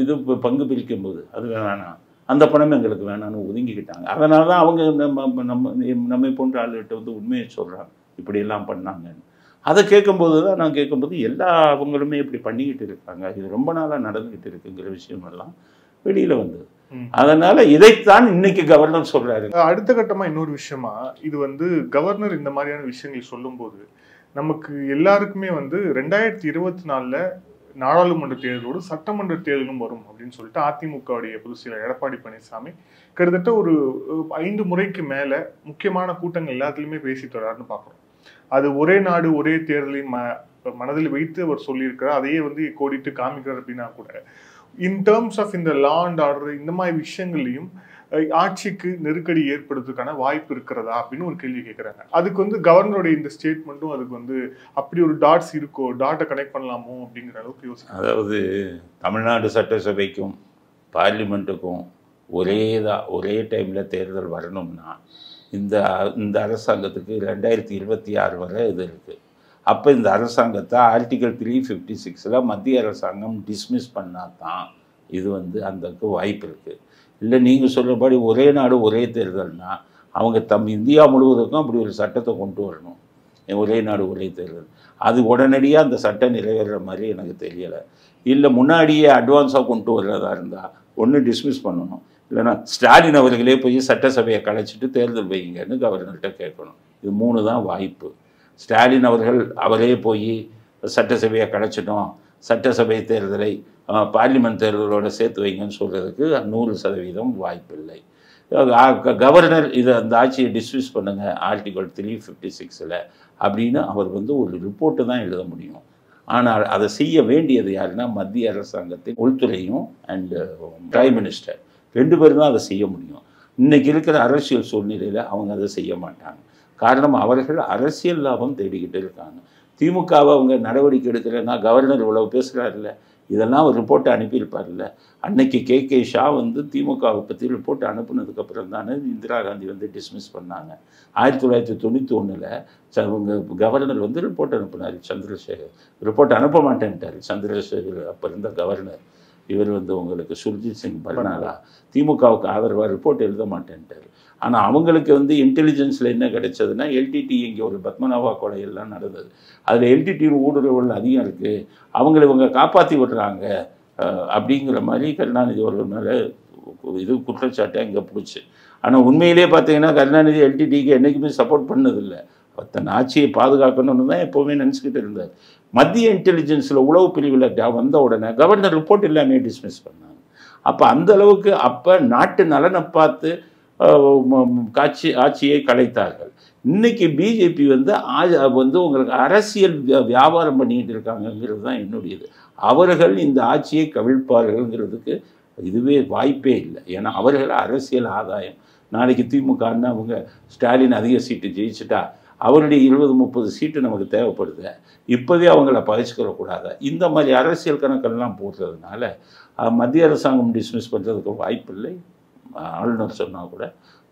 இது பங்கு பிரிக்கும் போது அது வேணாம். அந்த பணம் எங்களுக்கு வேணாம்னு ஒதுங்கிக்கிட்டாங்க. அதனால தான் அவங்க நம்ம நம்ம நம்மை போன்ற ஆளுகிட்ட வந்து உண்மையை சொல்கிறாங்க இப்படியெல்லாம் பண்ணாங்கன்னு. அதை கேட்கும்போது தான் நான் கேட்கும்போது எல்லா அவங்களுமே இப்படி பண்ணிக்கிட்டு இருக்காங்க. இது ரொம்ப நாளாக நடந்துக்கிட்டு இருக்குங்கிற விஷயம் எல்லாம் வெளியில் வந்தது. அதனால இதைத்தான் இன்னைக்கு கவர்னர் சொல்றாரு. அடுத்த கட்டமா இன்னொரு விஷயமா இது வந்து கவர்னர் இந்த மாதிரியான விஷயங்கள் சொல்லும்போது நமக்கு எல்லாருக்குமே வந்து ரெண்டாயிரத்தி இருபத்தி நாலுல நாடாளுமன்ற தேர்தலோடு சட்டமன்ற தேர்தலும் வரும் அப்படின்னு சொல்லிட்டு அதிமுகவுடைய பொதுச் செயலர் எடப்பாடி பழனிசாமி கிட்டத்தட்ட ஒரு ஐந்து முறைக்கு மேலே முக்கியமான கூட்டங்கள் எல்லாத்துலேயுமே பேசிட்டு வர்றாருன்னு பார்க்குறோம். அது ஒரே நாடு ஒரே தேர்தலின் ம மனதில் வைத்து அவர் சொல்லியிருக்கிறார். அதையே வந்து கோடிட்டு காமிக்கிறார் அப்படின்னா கூட இன் டேர்ம்ஸ் ஆஃப் இந்த லா அண்ட் ஆர்டர் இந்த மாதிரி விஷயங்கள்லையும் ஆட்சிக்கு நெருக்கடி ஏற்படுறதுக்கான வாய்ப்பு இருக்கிறதா அப்படின்னு ஒரு கேள்வி கேட்குறாங்க அதுக்கு வந்து கவர்னருடைய இந்த ஸ்டேட்மெண்ட்டும் அதுக்கு வந்து அப்படி ஒரு டாட்ஸ் இருக்கோ டாட்டை கனெக்ட் பண்ணலாமோ அப்படிங்கிற அளவுக்கு யோசிக்கும் அதாவது தமிழ்நாடு சட்டசபைக்கும் பார்லிமெண்ட்டுக்கும் ஒரே தான் ஒரே டைமில் தேர்தல் வரணும்னா இந்த இந்த அரசாங்கத்துக்கு ரெண்டாயிரத்தி இருபத்தி ஆறு வரை இது இருக்குது அப்போ இந்த அரசாங்கத்தை ஆர்டிகல் த்ரீ ஃபிஃப்டி சிக்ஸில் மத்திய அரசாங்கம் டிஸ்மிஸ் பண்ணால் தான் இது வந்து அந்தக்கு வாய்ப்பு இருக்குது இல்லை நீங்கள் சொல்கிறபடி ஒரே நாடு ஒரே தேர்தல்னா அவங்க தம் இந்தியா முழுவதுக்கும் அப்படி ஒரு சட்டத்தை கொண்டு வரணும். ஒரே நாடு ஒரே தேர்தல். அது உடனடியாக அந்த சட்டம் நிறைவேற மாதிரி எனக்கு தெரியலை. இல்லை முன்னாடியே அட்வான்ஸாக கொண்டு வர்றதா இருந்தால் ஒன்று டிஸ்மிஸ் பண்ணணும். இல்லைன்னா ஸ்டாலின் அவர்களே போய் சட்டசபையை கலைச்சிட்டு தேர்தல் வைங்கன்னு கவர்னர்கிட்ட கேட்கணும். இது மூணு தான் வாய்ப்பு. ஸ்டாலின் அவர்கள் அவரே போய் சட்டசபையை கலைச்சிட்டோம். சட்டசபை தேர்தலை பார்லிமெண்ட் தேர்தலோட சேர்த்து வைங்கன்னு சொல்கிறதுக்கு நூறு சதவீதம் வாய்ப்பில்லை. கவர்னர் இதை அந்த ஆட்சியை டிஸ்மிஸ் பண்ணுங்கள் ஆர்டிகல் த்ரீ ஃபிஃப்டி சிக்ஸில் அப்படின்னு அவர் வந்து ஒரு ரிப்போர்ட்டு தான் எழுத முடியும். ஆனால் அதை செய்ய வேண்டியது யாருன்னா மத்திய அரசாங்கத்தின் உள்துறையும் அண்டு பிரைம் மினிஸ்டர் ரெண்டு பேரும் தான் அதை செய்ய முடியும். இன்றைக்கி இருக்கிற அரசியல் சூழ்நிலையில் அவங்க அதை செய்ய மாட்டாங்க. காரணம் அவர்கள் அரசியல் லாபம் தேடிக்கிட்டு இருக்காங்க. திமுகவை அவங்க நடவடிக்கை எடுக்கிறேன்னா கவர்னர் இவ்வளவு பேசுகிறாருல்ல இதெல்லாம் ஒரு ரிப்போர்ட்டை அனுப்பியிருப்பார்ல. அன்னைக்கு கே. கே. ஷா வந்து திமுகவை பற்றி ரிப்போர்ட் அனுப்புனதுக்கப்புறம் தானே இந்திரா காந்தி வந்து டிஸ்மிஸ் பண்ணாங்க. ஆயிரத்தி தொள்ளாயிரத்தி தொண்ணூற்றி ஒன்றில் அவங்க கவர்னர் வந்து ரிப்போர்ட் அனுப்புனார் சந்திரசேகர். ரிப்போர்ட் அனுப்ப மாட்டேன்ட்டார் சந்திரசேகர் அப்போ இருந்த கவர்னர். இவர் வந்து உங்களுக்கு சுர்ஜித் சிங் பர்னாலா திமுகவுக்கு ஆதரவாக ரிப்போர்ட் எழுத மாட்டேன்ட்டார். ஆனால் அவங்களுக்கு வந்து இன்டெலிஜென்ஸில் என்ன கிடைச்சதுன்னா எல்டிடி இங்கே ஒரு பத்மநாபா கொலையெல்லாம் நடந்தது. அதில் எல்டிடி ஊடுருவல் அதிகம் இருக்குது அவங்கள இவங்க காப்பாற்றி விடுறாங்க. அப்படிங்கிற மாதிரி கருணாநிதி அவர்கள் மேலே இது குற்றச்சாட்டை இங்கே பிடிச்சி ஆனால் உண்மையிலே பார்த்தீங்கன்னா கருணாநிதி எல்டிடிக்கு என்றைக்குமே சப்போர்ட் பண்ணதில்லை. தன் ஆட்சியை பாதுகாக்கணும்னு தான் எப்போவுமே நினச்சிக்கிட்டு இருந்தார். மத்திய இன்டெலிஜென்ஸில் உளவு பிரிவில் வந்த உடனே கவர்னர் ரிப்போர்ட் எல்லாமே டிஸ்மிஸ் பண்ணாங்க. அப்போ அந்த அளவுக்கு அப்போ நாட்டு நலனை பார்த்து காட்சி ஆட்சியை கலைத்தார்கள். இன்னைக்கு பிஜேபி வந்து வந்து உங்களுக்கு அரசியல் வியா- வியாபாரம் பண்ணிக்கிட்டு இருக்காங்கங்கிறது தான் என்னுடையது. அவர்கள் இந்த ஆட்சியை கவிழ்ப்பார்கள்ங்கிறதுக்கு இதுவே வாய்ப்பே இல்லை. ஏன்னா அவர்கள் அரசியல் ஆதாயம். நாளைக்கு திமுகன்னு அவங்க ஸ்டாலின் அதிக சீட்டு ஜெயிச்சுட்டா அவருடைய இருபது முப்பது சீட்டு நமக்கு தேவைப்படுது. இப்போவே அவங்கள பகிச்சுக்கிறக்கூடாது. இந்த மாதிரி அரசியல் கணக்கெல்லாம் போடுறதுனால மத்திய அரசாங்கம் டிஸ்மிஸ் பண்ணுறதுக்கு வாய்ப்பில்லை. இல்லை ஆளுநர் சொன்னால் கூட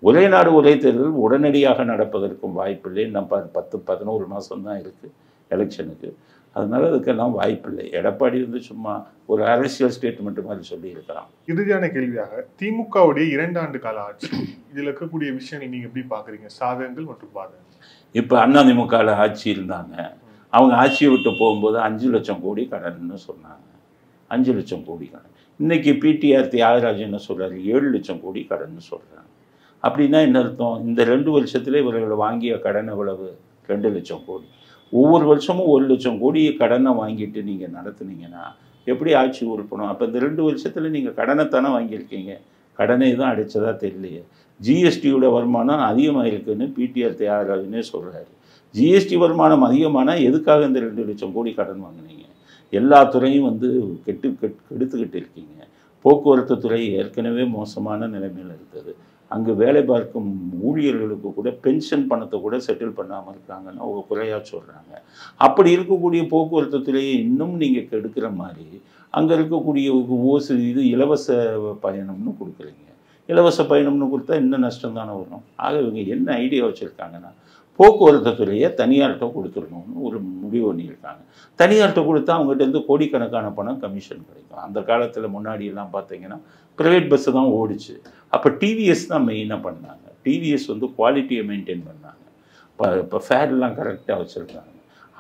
ஒரே நாடு ஒரே தேர்தல் உடனடியாக நடப்பதற்கும் வாய்ப்பில்லை இன்னும் ப பத்து பதினோரு மாதம் தான் இருக்குது எலெக்ஷனுக்கு அதனால அதுக்கெல்லாம் வாய்ப்பில்லை எடப்பாடி வந்து சும்மா ஒரு அரசியல் ஸ்டேட்மெண்ட் மாதிரி சொல்லியிருக்கலாம். இறுதியான கேள்வியாக திமுகவுடைய இரண்டு ஆண்டு கால ஆட்சி இதுல இருக்கக்கூடிய விஷயங்கள் நீங்க எப்படி பாக்குறீங்க சாதகங்கள் மற்றும் பாதகங்கள். இப்போ அதிமுகவில் ஆட்சி இருந்தாங்க. அவங்க ஆட்சியை விட்டு போகும்போது அஞ்சு லட்சம் கோடி கடன்னு சொன்னாங்க. அஞ்சு லட்சம் கோடி கடன். இன்றைக்கி பிடிஆர் தியாகராஜன் என்ன சொல்கிறாரு ஏழு லட்சம் கோடி கடன்னு சொல்கிறாங்க அப்படின்னா என்ன அர்த்தம்? இந்த ரெண்டு வருஷத்துல இவர்கள் வாங்கிய கடன் எவ்வளவு? ரெண்டு லட்சம் கோடி. ஒவ்வொரு வருஷமும் ஒரு லட்சம் கோடி கடனை வாங்கிட்டு நீங்கள் நடத்துனீங்கன்னா எப்படி ஆட்சி உறுப்பணும்? அப்போ இந்த ரெண்டு வருஷத்தில் நீங்கள் கடனை தானே வாங்கியிருக்கீங்க. கடனை தான் அடித்ததா தெரியலையே. ஜிஎஸ்டியோட வருமானம் அதிகமாக இருக்குன்னு பிடிஆர் தியாகராஜனே சொல்கிறாரு ஜிஎஸ்டி வருமானம் அதிகமானால் எதுக்காக இந்த ரெண்டு லட்சம் கோடி கடன் வாங்கினீங்க? எல்லா துறையும் வந்து கெட்டு கெட் கெடுத்துக்கிட்டு இருக்கீங்க போக்குவரத்து துறை ஏற்கனவே மோசமான நிலைமையில் இருக்குது. அங்கே வேலை பார்க்கும் ஊழியர்களுக்கு கூட பென்ஷன் பணத்தை கூட செட்டில் பண்ணாமல் இருக்காங்கன்னு அவங்க குறையாக சொல்கிறாங்க அப்படி இருக்கக்கூடிய போக்குவரத்து துறையை இன்னும் நீங்கள் கெடுக்கிற மாதிரி அங்கே இருக்கக்கூடிய ஓசு இது இலவச பயணம்னு கொடுக்குறீங்க. இலவச பயணம்னு கொடுத்தா இன்னும் நஷ்டம் தானே வரும்? ஆக இவங்க என்ன ஐடியா வச்சுருக்காங்கன்னா போக்குவரத்து துறையை தனியார்கிட்ட கொடுத்துடணும்னு ஒரு முடிவு பண்ணியிருக்காங்க. தனியார்கிட்ட கொடுத்தா அவங்ககிட்ட இருந்து கோடிக்கணக்கான பணம் கமிஷன் கிடைக்கும். அந்த காலத்தில் முன்னாடி எல்லாம் பார்த்தீங்கன்னா ப்ரைவேட் பஸ்ஸு தான் ஓடிச்சு. அப்போ டிவிஎஸ் தான் மெயினாக பண்ணாங்க. டிவிஎஸ் வந்து குவாலிட்டியை மெயின்டைன் பண்ணாங்க. இப்போ இப்போ ஃபேர்லாம் கரெக்டாக வச்சுருக்காங்க.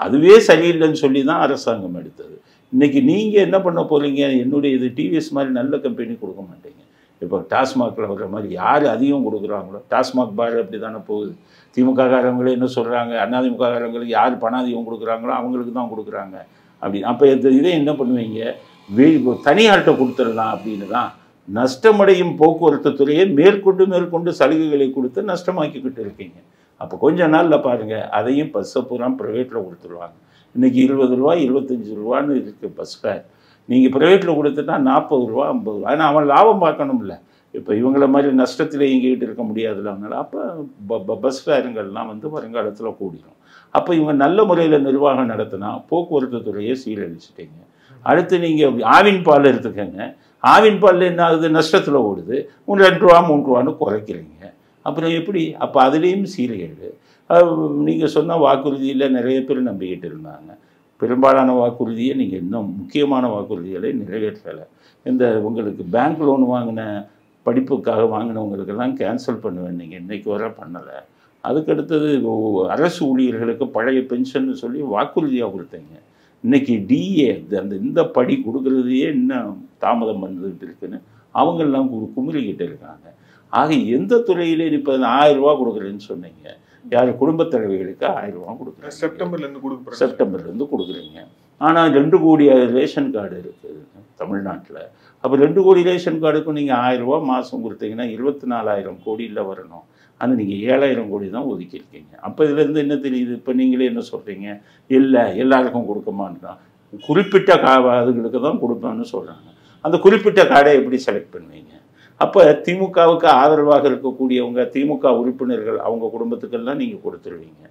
அதுவே சரியில்லைன்னு சொல்லி தான் அரசாங்கம் எடுத்தது. இன்றைக்கி நீங்கள் என்ன பண்ண போகிறீங்க என்னுடைய இது டிவிஎஸ் மாதிரி நல்ல கம்பெனி கொடுக்க மாட்டீங்க. இப்போ டாஸ்மாகில் வர்ற மாதிரி யார் அதிகம் கொடுக்குறாங்களோ டாஸ்மாக் பார் அப்படி தானே போகுது. திமுககாரங்களே என்ன சொல்கிறாங்க அதிமுககாரங்களுக்கு யார் பணம் அதிகம் கொடுக்குறாங்களோ அவங்களுக்கு தான் கொடுக்குறாங்க. அப்படி அப்போ இந்த இதை என்ன பண்ணுவீங்க? வீ தனியார்கிட்ட கொடுத்துடலாம் அப்படின்னு தான் நஷ்டமடையும் போக்குவரத்து துறையை மேற்கொண்டு மேற்கொண்டு சலுகைகளை கொடுத்து நஷ்டமாக்கிக்கிட்டு இருக்கீங்க. அப்போ கொஞ்ச நாளில் பாருங்கள் அதையும் பஸ்ஸை பூரா ப்ரைவேட்டில் கொடுத்துருவாங்க. இன்றைக்கி இருபது ரூபா இருபத்தஞ்சி ரூபான்னு இருக்குது பஸ் ஃபேர் நீங்கள் ப்ரைவேட்டில் கொடுத்துட்டா நாற்பது ரூபா ஐம்பது ரூபா. ஆனால் அவன் லாபம் பார்க்கணும்ல. இப்போ இவங்கள மாதிரி நஷ்டத்தில் இயங்கிக்கிட்டு இருக்க முடியாதுல்ல அவனால். அப்போ பஸ் ஃபேருங்கள்லாம் வந்து வருங்காலத்தில் கூடிடும் அப்போ இவங்க நல்ல முறையில் நிர்வாகம் நடத்தினா போக்குவரத்து துறையை சீரழிச்சிட்டீங்க. அடுத்து நீங்கள் ஆவின் பால் எடுத்துக்கங்க. ஆவின் பால் என்ன ஆகுது? நஷ்டத்தில் ஓடுது. ஒரு ரெண்டு ரூபா மூணு ரூபான்னு குறைக்கிறீங்க. அப்புறம் எப்படி? அப்போ அதுலேயும் சீர்கேடு நீங்கள் சொன்ன வாக்குறுதியில் நிறைய பேர் நம்பிக்கிட்டு இருந்தாங்க. பெரும்பாலான வாக்குறுதியை நீங்கள் இன்னும் முக்கியமான வாக்குறுதிகளை நிறைவேற்றலை. இந்த உங்களுக்கு பேங்க் லோன் வாங்கின படிப்புக்காக வாங்கினவங்களுக்கெல்லாம் கேன்சல் பண்ணுவேன். நீங்கள் இன்றைக்கு வர பண்ணலை. அதுக்கடுத்தது அரசு ஊழியர்களுக்கு பழைய பென்ஷன் சொல்லி வாக்குறுதியாக கொடுத்தீங்க. இன்னைக்கு டிஏ அந்த இந்த படி கொடுக்கறதையே இன்னும் தாமதம் பண்ணிட்டு இருக்குன்னு அவங்கெல்லாம் கு- இருக்காங்க. ஆக எந்த துறையிலே இப்போ ஆயிரம் ரூபா கொடுக்குறேன்னு சொன்னீங்க. யார்? குடும்பத் தலைவிகளுக்கு ஆயிரம் ரூபா கொடுக்குறேன் செப்டம்பர்ல இருந்து கொடுக்க செப்டம்பர்லேருந்து கொடுக்குறீங்க. ஆனால் ரெண்டு கோடி ரேஷன் கார்டு இருக்குது தமிழ்நாட்டில். அப்போ ரெண்டு கோடி ரேஷன் கார்டுக்கும் நீங்கள் ஆயிரம் மாதம் கொடுத்தீங்கன்னா இருபத்தி நாலாயிரம் கோடியில் வரணும். ஆனால் நீங்கள் ஏழாயிரம் கோடி தான் ஒதுக்கியிருக்கீங்க. அப்போ இதுலேருந்து என்ன தெரியுது? இப்போ நீங்களே என்ன சொல்கிறீங்க இல்லை எல்லாருக்கும் கொடுக்க மாட்டோம் குறிப்பிட்ட கா அதுகளுக்கு தான் கொடுப்பேன்னு சொல்கிறாங்க அந்த குறிப்பிட்ட கார்டை எப்படி செலக்ட் பண்ணுவீங்க? அப்போ திமுகவுக்கு ஆதரவாக இருக்கக்கூடியவங்க திமுக உறுப்பினர்கள் அவங்க குடும்பத்துக்கெல்லாம் நீங்கள் கொடுத்துருவீங்க.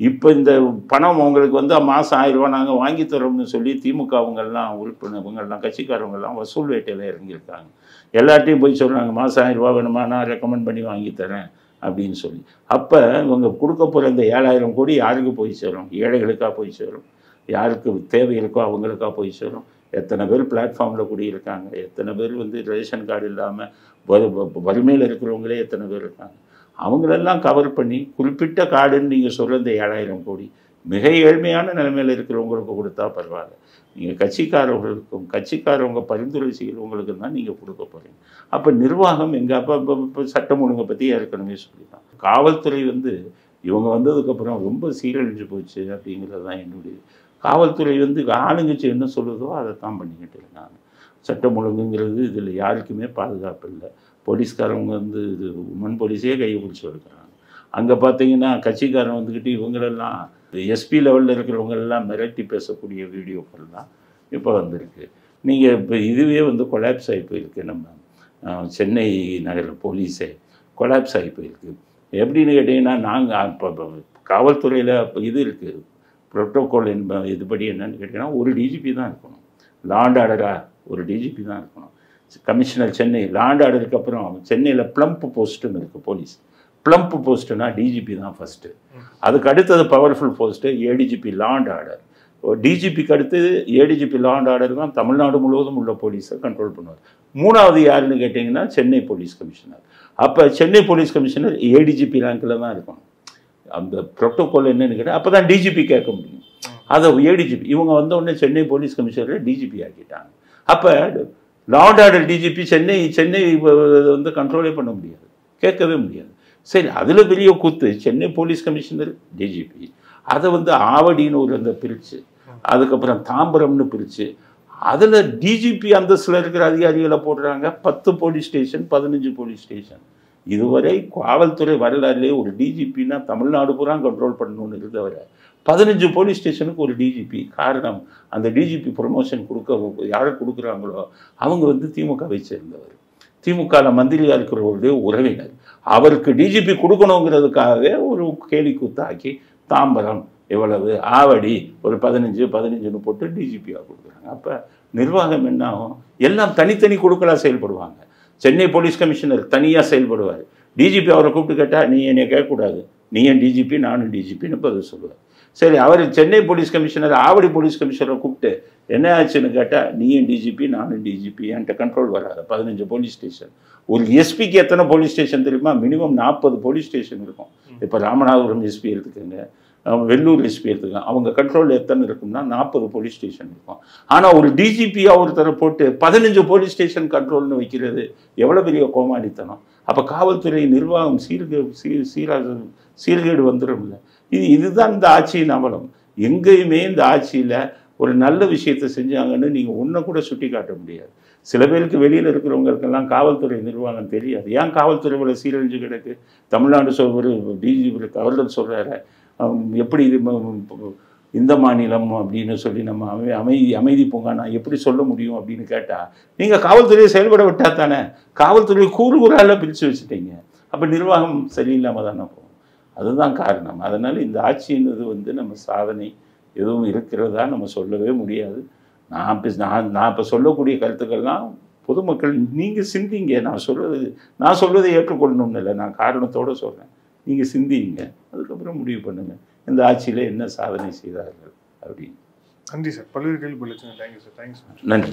இப்போ இந்த பணம் உங்களுக்கு வந்து மாதம் ஆயிரம் ரூபா நாங்கள் வாங்கி தரோம்னு சொல்லி திமுக அவங்கெல்லாம் கட்சிக்காரவங்கெல்லாம் வசூல் வேட்டையில் இறங்கியிருக்காங்க. எல்லார்ட்டையும் போய் சொல்கிறாங்க மாதம் ஆயிரம் ரூபா வேணுமா? நான் ரெக்கமெண்ட் பண்ணி வாங்கி தரேன். அப்படின்னு சொல்லி. அப்போ இவங்க கொடுக்க போகிற இந்த ஏழாயிரம் கோடி யாருக்கு போய் சேரும்? ஏழைகளுக்காக போய் சேரும்? யாருக்கு தேவை இருக்கோ அவங்களுக்கா போய் சேரும்? எத்தனை பேர் பிளாட்ஃபார்மில் குடியிருக்காங்க எத்தனை பேர் வந்து ரேஷன் கார்டு இல்லாமல் வறுமையில் இருக்கிறவங்களே எத்தனை பேர் இருக்காங்க. அவங்களெல்லாம் கவர் பண்ணி குறிப்பிட்ட கார்டுன்னு நீங்கள் சொல்கிற இந்த ஏழாயிரம் கோடி. மிக ஏழ்மையான நிலைமையில் இருக்கிறவங்களுக்கு கொடுத்தா பரவாயில்ல. நீங்கள் கட்சிக்காரவங்களுக்கும் கட்சிக்காரவங்க பரிந்துரை செய்கிறவங்களுக்கு தான் நீங்கள் கொடுக்க போகிறீங்க அப்போ நிர்வாகம் எங்கள் அப்போ இப்போ இப்போ சட்டம் ஒழுங்கை பற்றி ஏற்கனவே சொல்லிட்டான். காவல்துறை வந்து இவங்க வந்ததுக்கப்புறம் ரொம்ப சீரழிஞ்சு போச்சு அப்படிங்கிறது தான் என்னுடைய காவல்துறை வந்து ஆளுங்கட்சி என்ன சொல்லுதோ அதை தான் பண்ணிக்கிட்டு இருக்காங்க. சட்டம் ஒழுங்குங்கிறது இதில் யாருக்குமே பாதுகாப்பு இல்லை. போலீஸ்காரவங்க வந்து இது உமன் போலீஸே கையை பிடிச்சி எடுக்கிறாங்க அங்கே பார்த்தீங்கன்னா கட்சிக்காரன் வந்துக்கிட்டு இவங்களெல்லாம் எஸ்பி லெவலில் இருக்கிறவங்களெல்லாம் மிரட்டி பேசக்கூடிய வீடியோக்கள்லாம் இப்போ வந்திருக்கு. நீங்கள் இப்போ இதுவே வந்து கொலாப்ஸ் ஆகி போயிருக்கு. நம்ம சென்னை நகர போலீஸே கொலாப்ஸ் ஆகி போயிருக்கு. எப்படின்னு கேட்டிங்கன்னா நாங்கள் இப்போ காவல்துறையில் இது இருக்குது ப்ரோட்டோக்கால் என்ப இதுபடி என்னன்னு கேட்டிங்கன்னா ஒரு டிஜிபி தான் இருக்கணும். லாண்ட் ஆர்டரா ஒரு டிஜிபி தான் இருக்கணும். கமிஷனர் சென்னை லாண்ட் ஆர்டருக்கு அப்புறம் சென்னையில் ப்ளம்ப் போஸ்ட்டுன்னு இருக்குது போலீஸ் ப்ளம்ப் போஸ்ட்டுனா டிஜிபி தான் ஃபஸ்ட்டு அதுக்கு அடுத்தது powerful post ADGP law and order டிஜிபிக்கு அடுத்து ஏடிஜிபி லாண்ட் ஆர்டர் தான் தமிழ்நாடு முழுவதும் உள்ள போலீஸை கண்ட்ரோல் பண்ணுவார். மூணாவது யாருன்னு கேட்டிங்கன்னா சென்னை போலீஸ் கமிஷனர் அப்போ சென்னை போலீஸ் கமிஷனர் ஏடிஜிபி ரேங்கில் தான் இருக்கணும். அந்த ப்ரோட்டோகால் என்னன்னு கேட்டால் அப்போ தான் டிஜிபி கேட்க முடியும். அதை ஏடிஜிபி இவங்க வந்த உடனே சென்னை போலீஸ் கமிஷனரை டிஜிபி ஆக்கிட்டாங்க. அப்போ law and order DGP Chennai Chennai வந்து கண்ட்ரோலே பண்ண முடியாது. கேட்கவே முடியாது. சரி அதில் பெரிய கூத்து சென்னை போலீஸ் கமிஷனர் டிஜிபி அதை வந்து ஆவடின்னு ஒரு அந்த பிரித்து அதுக்கப்புறம் தாம்பரம்னு பிரித்து அதில் டிஜிபி அந்தஸ்தில் இருக்கிற அதிகாரிகளை போடுறாங்க. பத்து போலீஸ் ஸ்டேஷன் பதினஞ்சு போலீஸ் ஸ்டேஷன் இதுவரை காவல்துறை வரலாறுலேயே ஒரு டிஜிபின்னா தமிழ்நாடு பூரா கண்ட்ரோல் பண்ணணும்னு இருந்தவரை. பதினஞ்சு போலீஸ் ஸ்டேஷனுக்கு ஒரு டிஜிபி காரணம் அந்த டிஜிபி ப்ரொமோஷன் கொடுக்க யார் கொடுக்குறாங்களோ அவங்க வந்து திமுகவை சேர்ந்தவர். திமுகவில் மந்திரியாக இருக்கிறவருடைய உறவினர். அவருக்கு டிஜிபி கொடுக்கணுங்கிறதுக்காகவே ஒரு கேலி கூத்தாக்கி தாம்பரம் எவ்வளவு? ஆவடி ஒரு பதினஞ்சு பதினஞ்சுன்னு போட்டு டிஜிபியாக கொடுக்குறாங்க. அப்போ நிர்வாகம் என்ன ஆகும்? எல்லாம் தனித்தனி குழுக்களாக செயல்படுவாங்க. சென்னை போலீஸ் கமிஷனர் தனியாக செயல்படுவார். டிஜிபி அவரை கூப்பிட்டு கேட்டால் நீ என்னை கேட்கக்கூடாது. நீ ஏன் டிஜிபி நானும் டிஜிபின்னு பதில் சொல்லுவார். சரி அவர் Chennai police commissioner Avadi police கமிஷனரை கூப்பிட்டு என்ன ஆச்சுன்னு கேட்டால் நீயும் டிஜிபி நானும் டிஜிபி என்கிட்ட கண்ட்ரோல் வராது. பதினஞ்சு போலீஸ் ஸ்டேஷன் ஒரு எஸ்பிக்கு எத்தனை போலீஸ் ஸ்டேஷன் தெரியுமா? மினிமம் நாற்பது போலீஸ் ஸ்டேஷன் இருக்கும். இப்போ ராமநாதபுரம் எஸ்பி எடுத்துக்கோங்க வெள்ளூர் எஸ்பி எடுத்துக்கலாம் அவங்க கண்ட்ரோல் எத்தனை இருக்கும்னா நாற்பது போலீஸ் ஸ்டேஷன் இருக்கும். ஆனால் ஒரு டிஜிபியாக ஒருத்தரை போட்டு பதினஞ்சு போலீஸ் ஸ்டேஷன் கண்ட்ரோல்னு வைக்கிறது எவ்வளோ பெரிய கோமாடித்தனம் அப்போ காவல்துறை நிர்வாகம் சீர்கே சீ சீராக சீர்கேடு வந்துடும்ல இது இதுதான் இந்த ஆட்சியின் அவலம். எங்கேயுமே இந்த ஆட்சியில் ஒரு நல்ல விஷயத்தை செஞ்சாங்கன்னு நீங்கள் ஒன்றை கூட சுட்டி காட்ட முடியாது. சில பேருக்கு வெளியில் இருக்கிறவங்களுக்கெல்லாம் காவல்துறை நிர்வாகம் தெரியாது. ஏன் காவல்துறை இவ்வளோ சீரழிஞ்சு கிடக்கு? தமிழ்நாடு சொல் ஒரு டிஜிபி கவர்னர் சொல்கிறாரு எப்படி இது இந்த மாநிலம் அப்படின்னு சொல்லி நம்ம அமை அமைதி அமைதி பூங்கானா எப்படி சொல்ல முடியும் அப்படின்னு கேட்டால் நீங்கள் காவல்துறையை செயல்பட விட்டா தானே? காவல்துறையை கூறு கூறால பிரித்து வச்சுட்டீங்க. அப்போ நிர்வாகம் சரியில்லாமல் தானே போகும். அதுதான் காரணம். அதனால் இந்த ஆட்சின்றது வந்து நம்ம சாதனை. எதுவும் இருக்கிறதா நம்ம சொல்லவே முடியாது. நான் இப்போ நான் நான் இப்போ சொல்லக்கூடிய கருத்துக்கள்லாம் பொதுமக்கள் நீங்கள் சிந்திங்க. நான் சொல்வது நான் சொல்வதை ஏற்றுக்கொள்ளணும்னு இல்லை. நான் காரணத்தோடு சொல்கிறேன் நீங்கள் சிந்திங்க. அதுக்கப்புறம் முடிவு பண்ணுங்கள் இந்த ஆட்சியில் என்ன சாதனை செய்தார்கள் அப்படின்னு. நன்றி சார். பல்வேறு கேள்வி தேங்க்யூ சார் தேங்க்யூ சார் நன்றி.